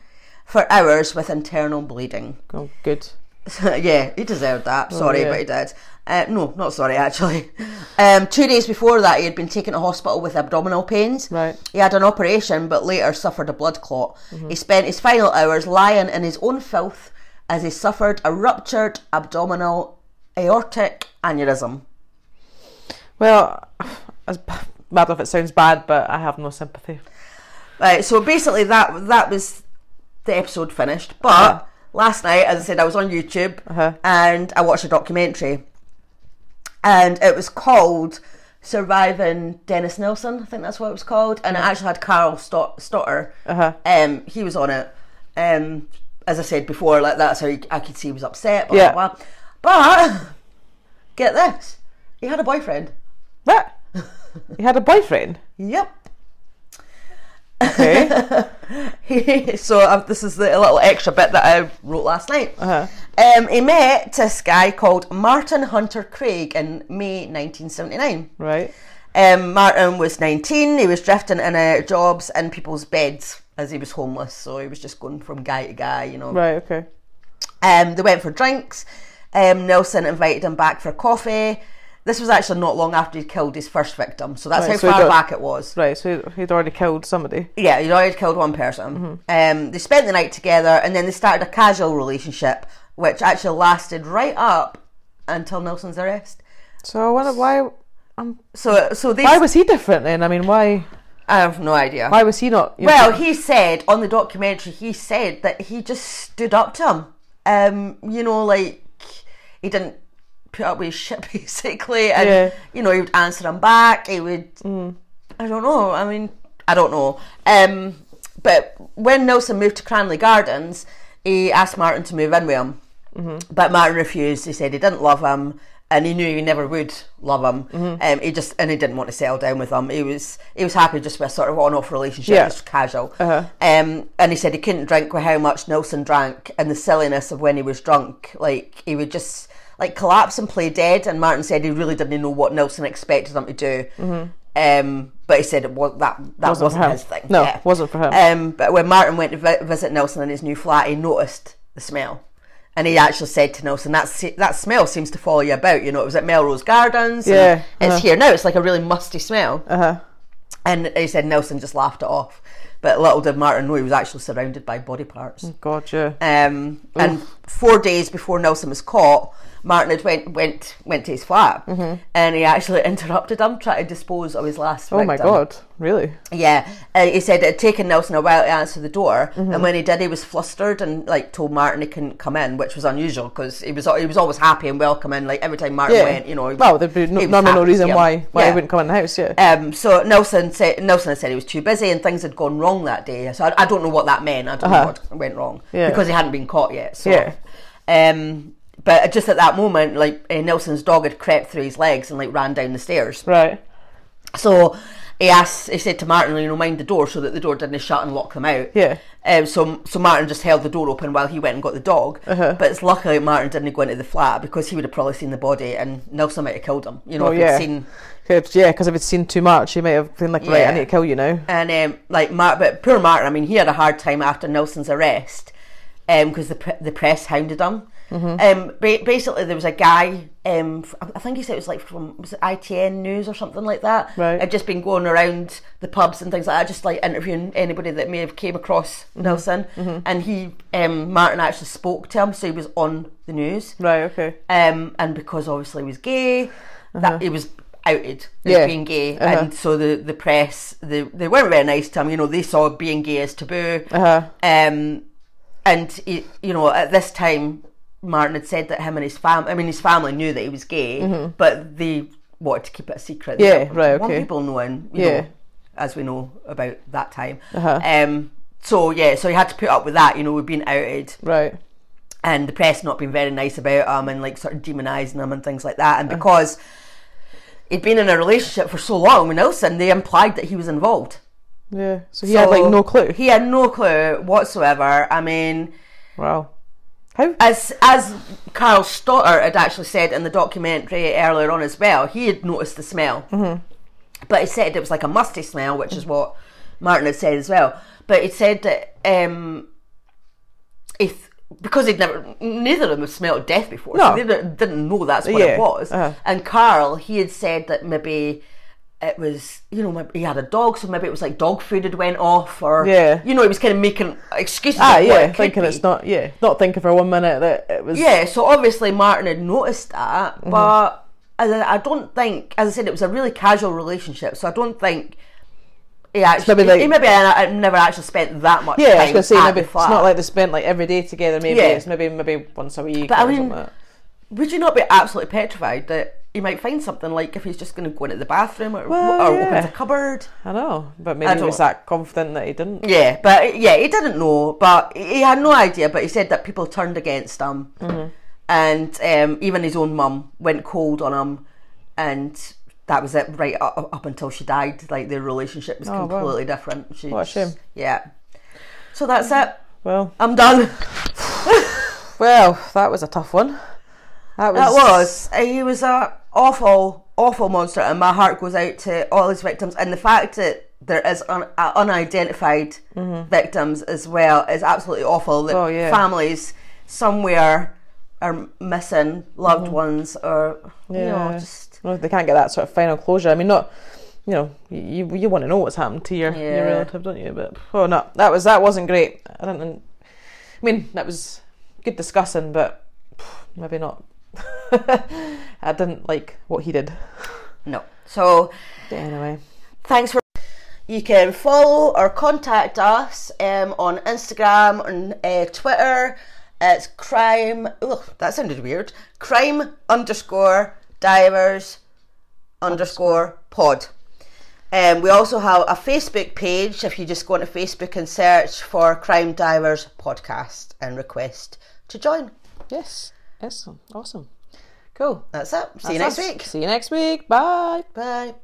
Speaker 2: for hours with internal bleeding.
Speaker 1: Oh, good.
Speaker 2: yeah, he deserved that. Sorry,
Speaker 1: yeah.
Speaker 2: but he did. Uh, no, not sorry, actually. Um, two days before that, he had been taken to hospital with abdominal pains.
Speaker 1: Right.
Speaker 2: He had an operation, but later suffered a blood clot.
Speaker 1: Mm-hmm.
Speaker 2: He spent his final hours lying in his own filth as he suffered a ruptured abdominal aortic aneurysm.
Speaker 1: Well, as bad if it sounds bad, but I have no sympathy.
Speaker 2: Right, so basically that that was the episode finished. But
Speaker 1: Uh-huh.
Speaker 2: Last night, as I said, I was on YouTube
Speaker 1: Uh-huh.
Speaker 2: and I watched a documentary, and it was called "Surviving Dennis Nilsen." I think that's what it was called, and it actually had Carl Stott- Stottor.
Speaker 1: Uh-huh.
Speaker 2: Um, he was on it. Um, as I said before, like that's how he, I could see he was upset. Blah,
Speaker 1: Yeah.
Speaker 2: blah, blah. But get this, he had a boyfriend.
Speaker 1: What? he had a boyfriend?
Speaker 2: Yep.
Speaker 1: Okay.
Speaker 2: so uh, this is the little extra bit that I wrote last night.
Speaker 1: Uh-huh.
Speaker 2: Um, he met this guy called Martin Hunter Craig in May 1979.
Speaker 1: right.
Speaker 2: Um, Martin was 19. He was drifting in uh, jobs in people's beds as he was homeless. So he was just going from guy to guy, you know.
Speaker 1: Right, okay.
Speaker 2: Um, they went for drinks. Um, Nilsen invited him back for coffee. This was actually not long after he'd killed his first victim, so that's
Speaker 1: Right,
Speaker 2: how
Speaker 1: so
Speaker 2: far back it was.
Speaker 1: Right, so he'd already killed somebody.
Speaker 2: Yeah, he'd already killed one person.
Speaker 1: Mm-hmm.
Speaker 2: Um, they spent the night together, and then they started a casual relationship, which actually lasted right up until Nilsen's arrest.
Speaker 1: So I wonder why
Speaker 2: So, so they.
Speaker 1: why was he different then? I mean, why
Speaker 2: I have no idea.
Speaker 1: why was he not know,
Speaker 2: Well, he said on the documentary, he said that he just stood up to him. Um, you know, like he didn't put up with his shit basically, and
Speaker 1: Yeah.
Speaker 2: you know he would answer him back. He would. I don't know. I mean, I don't know. Um, but when Nilsen moved to Cranley Gardens, he asked Martin to move in with him, but Martin refused. He said he didn't love him. And he knew he never would love him. Um, he just and he didn't want to settle down with him. He was he was happy just with a sort of on-off relationship,
Speaker 1: Yeah.
Speaker 2: just casual.
Speaker 1: Uh-huh.
Speaker 2: Um, and he said he couldn't drink with how much Nilsen drank and the silliness of when he was drunk. Like he would just like collapse and play dead. And Martin said he really didn't know what Nilsen expected him to do. Um, but he said it was that that
Speaker 1: Wasn't
Speaker 2: wasn't, his thing.
Speaker 1: No,
Speaker 2: Yeah.
Speaker 1: wasn't for him.
Speaker 2: Um, but when Martin went to vi- visit Nilsen in his new flat, he noticed the smell. And he actually said to Nilsen, that, se- that smell seems to follow you about. You know, it was at Melrose Gardens. and
Speaker 1: Yeah,
Speaker 2: It's
Speaker 1: uh-huh.
Speaker 2: here now. It's like a really musty smell.
Speaker 1: Uh-huh.
Speaker 2: And he said Nilsen just laughed it off. But little did Martin know he was actually surrounded by body parts.
Speaker 1: Yeah.
Speaker 2: Um, and four days before Nilsen was caught, Martin had went went went to his flat, and he actually interrupted him, trying to dispose of his last.
Speaker 1: Mm-hmm. Oh my god, really?
Speaker 2: Yeah, uh, he said it had taken Nilsen a while to answer the door,
Speaker 1: Mm-hmm.
Speaker 2: and when he did, he was flustered and like told Martin he couldn't come in, which was unusual because he was he was always happy and welcoming. Like every time Martin
Speaker 1: Yeah.
Speaker 2: went, you know. he-
Speaker 1: Well, there'd be no, normally no reason why why
Speaker 2: Yeah.
Speaker 1: he wouldn't come in the house, yeah.
Speaker 2: Um, so Nilsen said Nilsen had said he was too busy and things had gone wrong that day. So I, I don't know what that meant. I don't
Speaker 1: Uh-huh.
Speaker 2: know what went wrong
Speaker 1: Yeah.
Speaker 2: because he hadn't been caught yet. So.
Speaker 1: Yeah.
Speaker 2: Um, but just at that moment, like uh, Nilsen's dog had crept through his legs and like ran down the stairs.
Speaker 1: Right.
Speaker 2: So he asked, he said to Martin, you know, mind the door so that the door didn't shut and lock them out.
Speaker 1: Yeah.
Speaker 2: Um, so so Martin just held the door open while he went and got the dog.
Speaker 1: Uh-huh.
Speaker 2: But it's lucky Martin didn't go into the flat because he would have probably seen the body and Nilsen might have killed him. You know,
Speaker 1: Oh,
Speaker 2: if
Speaker 1: yeah.
Speaker 2: he'd seen
Speaker 1: yeah, because if it's seen too much, he might have been like, right,
Speaker 2: Yeah.
Speaker 1: I need to kill you now.
Speaker 2: And um, like Mar- but poor Martin, I mean, he had a hard time after Nilsen's arrest because the pre- the press hounded him.
Speaker 1: Mm-hmm.
Speaker 2: Um, ba- basically, there was a guy. Um, I think he said it was like from was it ITN News or something like that.
Speaker 1: Right.
Speaker 2: Had just been going around the pubs and things like that, just like interviewing anybody that may have came across
Speaker 1: Mm-hmm.
Speaker 2: Nilsen. And he, um, Martin, actually spoke to him, so he was on the news.
Speaker 1: Right, okay.
Speaker 2: Um, and because obviously he was gay, that he was outed as
Speaker 1: Yeah.
Speaker 2: being gay,
Speaker 1: Uh-huh.
Speaker 2: and so the the press they they weren't very nice to him. You know, they saw being gay as taboo.
Speaker 1: Uh-huh.
Speaker 2: Um, and he, you know, at this time, Martin had said that him and his fam, I mean, his family knew that he was gay, but they wanted to keep it a secret. They
Speaker 1: Mm-hmm. Yeah, right,
Speaker 2: want
Speaker 1: okay.
Speaker 2: people knowing, you
Speaker 1: Yeah.
Speaker 2: know, as we know about that time.
Speaker 1: Uh-huh.
Speaker 2: Um, so yeah, so he had to put up with that. You know, we've been outed
Speaker 1: Right.
Speaker 2: and the press not being very nice about him and like sort of demonising him and things like that. And because he'd been in a relationship for so long with Nilsen, they implied that he was involved.
Speaker 1: Yeah. So he had like no clue.
Speaker 2: He had no clue whatsoever. I mean,
Speaker 1: Wow. How?
Speaker 2: as as Carl Stottor had actually said in the documentary earlier on as well, he had noticed the smell, mm-hmm. but he said it was like a musty smell, which is what Martin had said as well. But he said that um, if because he'd never neither of them had smelled death before,
Speaker 1: No.
Speaker 2: so they didn't, didn't know that's what
Speaker 1: Yeah,
Speaker 2: it was.
Speaker 1: uh-huh.
Speaker 2: And Carl, he had said that maybe. It was, you know, he had a dog, so maybe it was like dog food had went off, or
Speaker 1: Yeah.
Speaker 2: you know, he was kind of making excuses.
Speaker 1: Ah, yeah,
Speaker 2: it
Speaker 1: thinking
Speaker 2: be.
Speaker 1: it's not, yeah, not thinking for one minute that it was.
Speaker 2: Yeah, so obviously Martin had noticed that,
Speaker 1: Mm-hmm.
Speaker 2: but as I, I don't think, as I said, it was a really casual relationship, so I don't think he actually,
Speaker 1: maybe like-
Speaker 2: he maybe I, I never actually spent that much
Speaker 1: Yeah,
Speaker 2: time
Speaker 1: I was gonna say maybe it's not like they spent like every day together. Maybe
Speaker 2: Yeah.
Speaker 1: it's maybe maybe once a week
Speaker 2: But I mean-
Speaker 1: something. Like.
Speaker 2: Would you not be absolutely petrified that he might find something like if he's just going to go into the bathroom or,
Speaker 1: Well,
Speaker 2: or
Speaker 1: yeah.
Speaker 2: opens a cupboard?
Speaker 1: I know, but maybe he was that confident that he didn't.
Speaker 2: Yeah, but yeah, he didn't know, but he had no idea. But he said that people turned against him,
Speaker 1: Mm-hmm.
Speaker 2: and um, even his own mum went cold on him, and that was it. Right up, up until she died, like their relationship was
Speaker 1: Oh, wow.
Speaker 2: completely different. She
Speaker 1: What a shame.
Speaker 2: Yeah. So that's it.
Speaker 1: Well,
Speaker 2: I'm done.
Speaker 1: well, that was a tough one. That was.
Speaker 2: That was. Uh, He was a awful, awful monster, and my heart goes out to all his victims. And the fact that there is un- uh, unidentified victims as well is absolutely awful. That
Speaker 1: Mm-hmm. Oh, yeah.
Speaker 2: families somewhere are missing loved ones, or you know,
Speaker 1: Mm-hmm.
Speaker 2: Just
Speaker 1: Well, they can't get that sort of final closure. I mean, not. You know, you you want to know what's happened to your,
Speaker 2: Yeah.
Speaker 1: your relative, don't you? But oh no, that was that wasn't great. I don't. I mean, that was good discussing, but maybe not. I didn't like what he did.
Speaker 2: no. So
Speaker 1: But anyway,
Speaker 2: thanks for. You can follow or contact us um, on Instagram, on uh, Twitter. It's crime. Ugh, that sounded weird. Crime underscore divers underscore pod. Um, we also have a Facebook page. If you just go onto Facebook and search for Crime Divers Podcast and request to join.
Speaker 1: yes, yes, awesome, cool.
Speaker 2: That's it. See you next
Speaker 1: us.
Speaker 2: week.
Speaker 1: See you next week. Bye.
Speaker 2: Bye.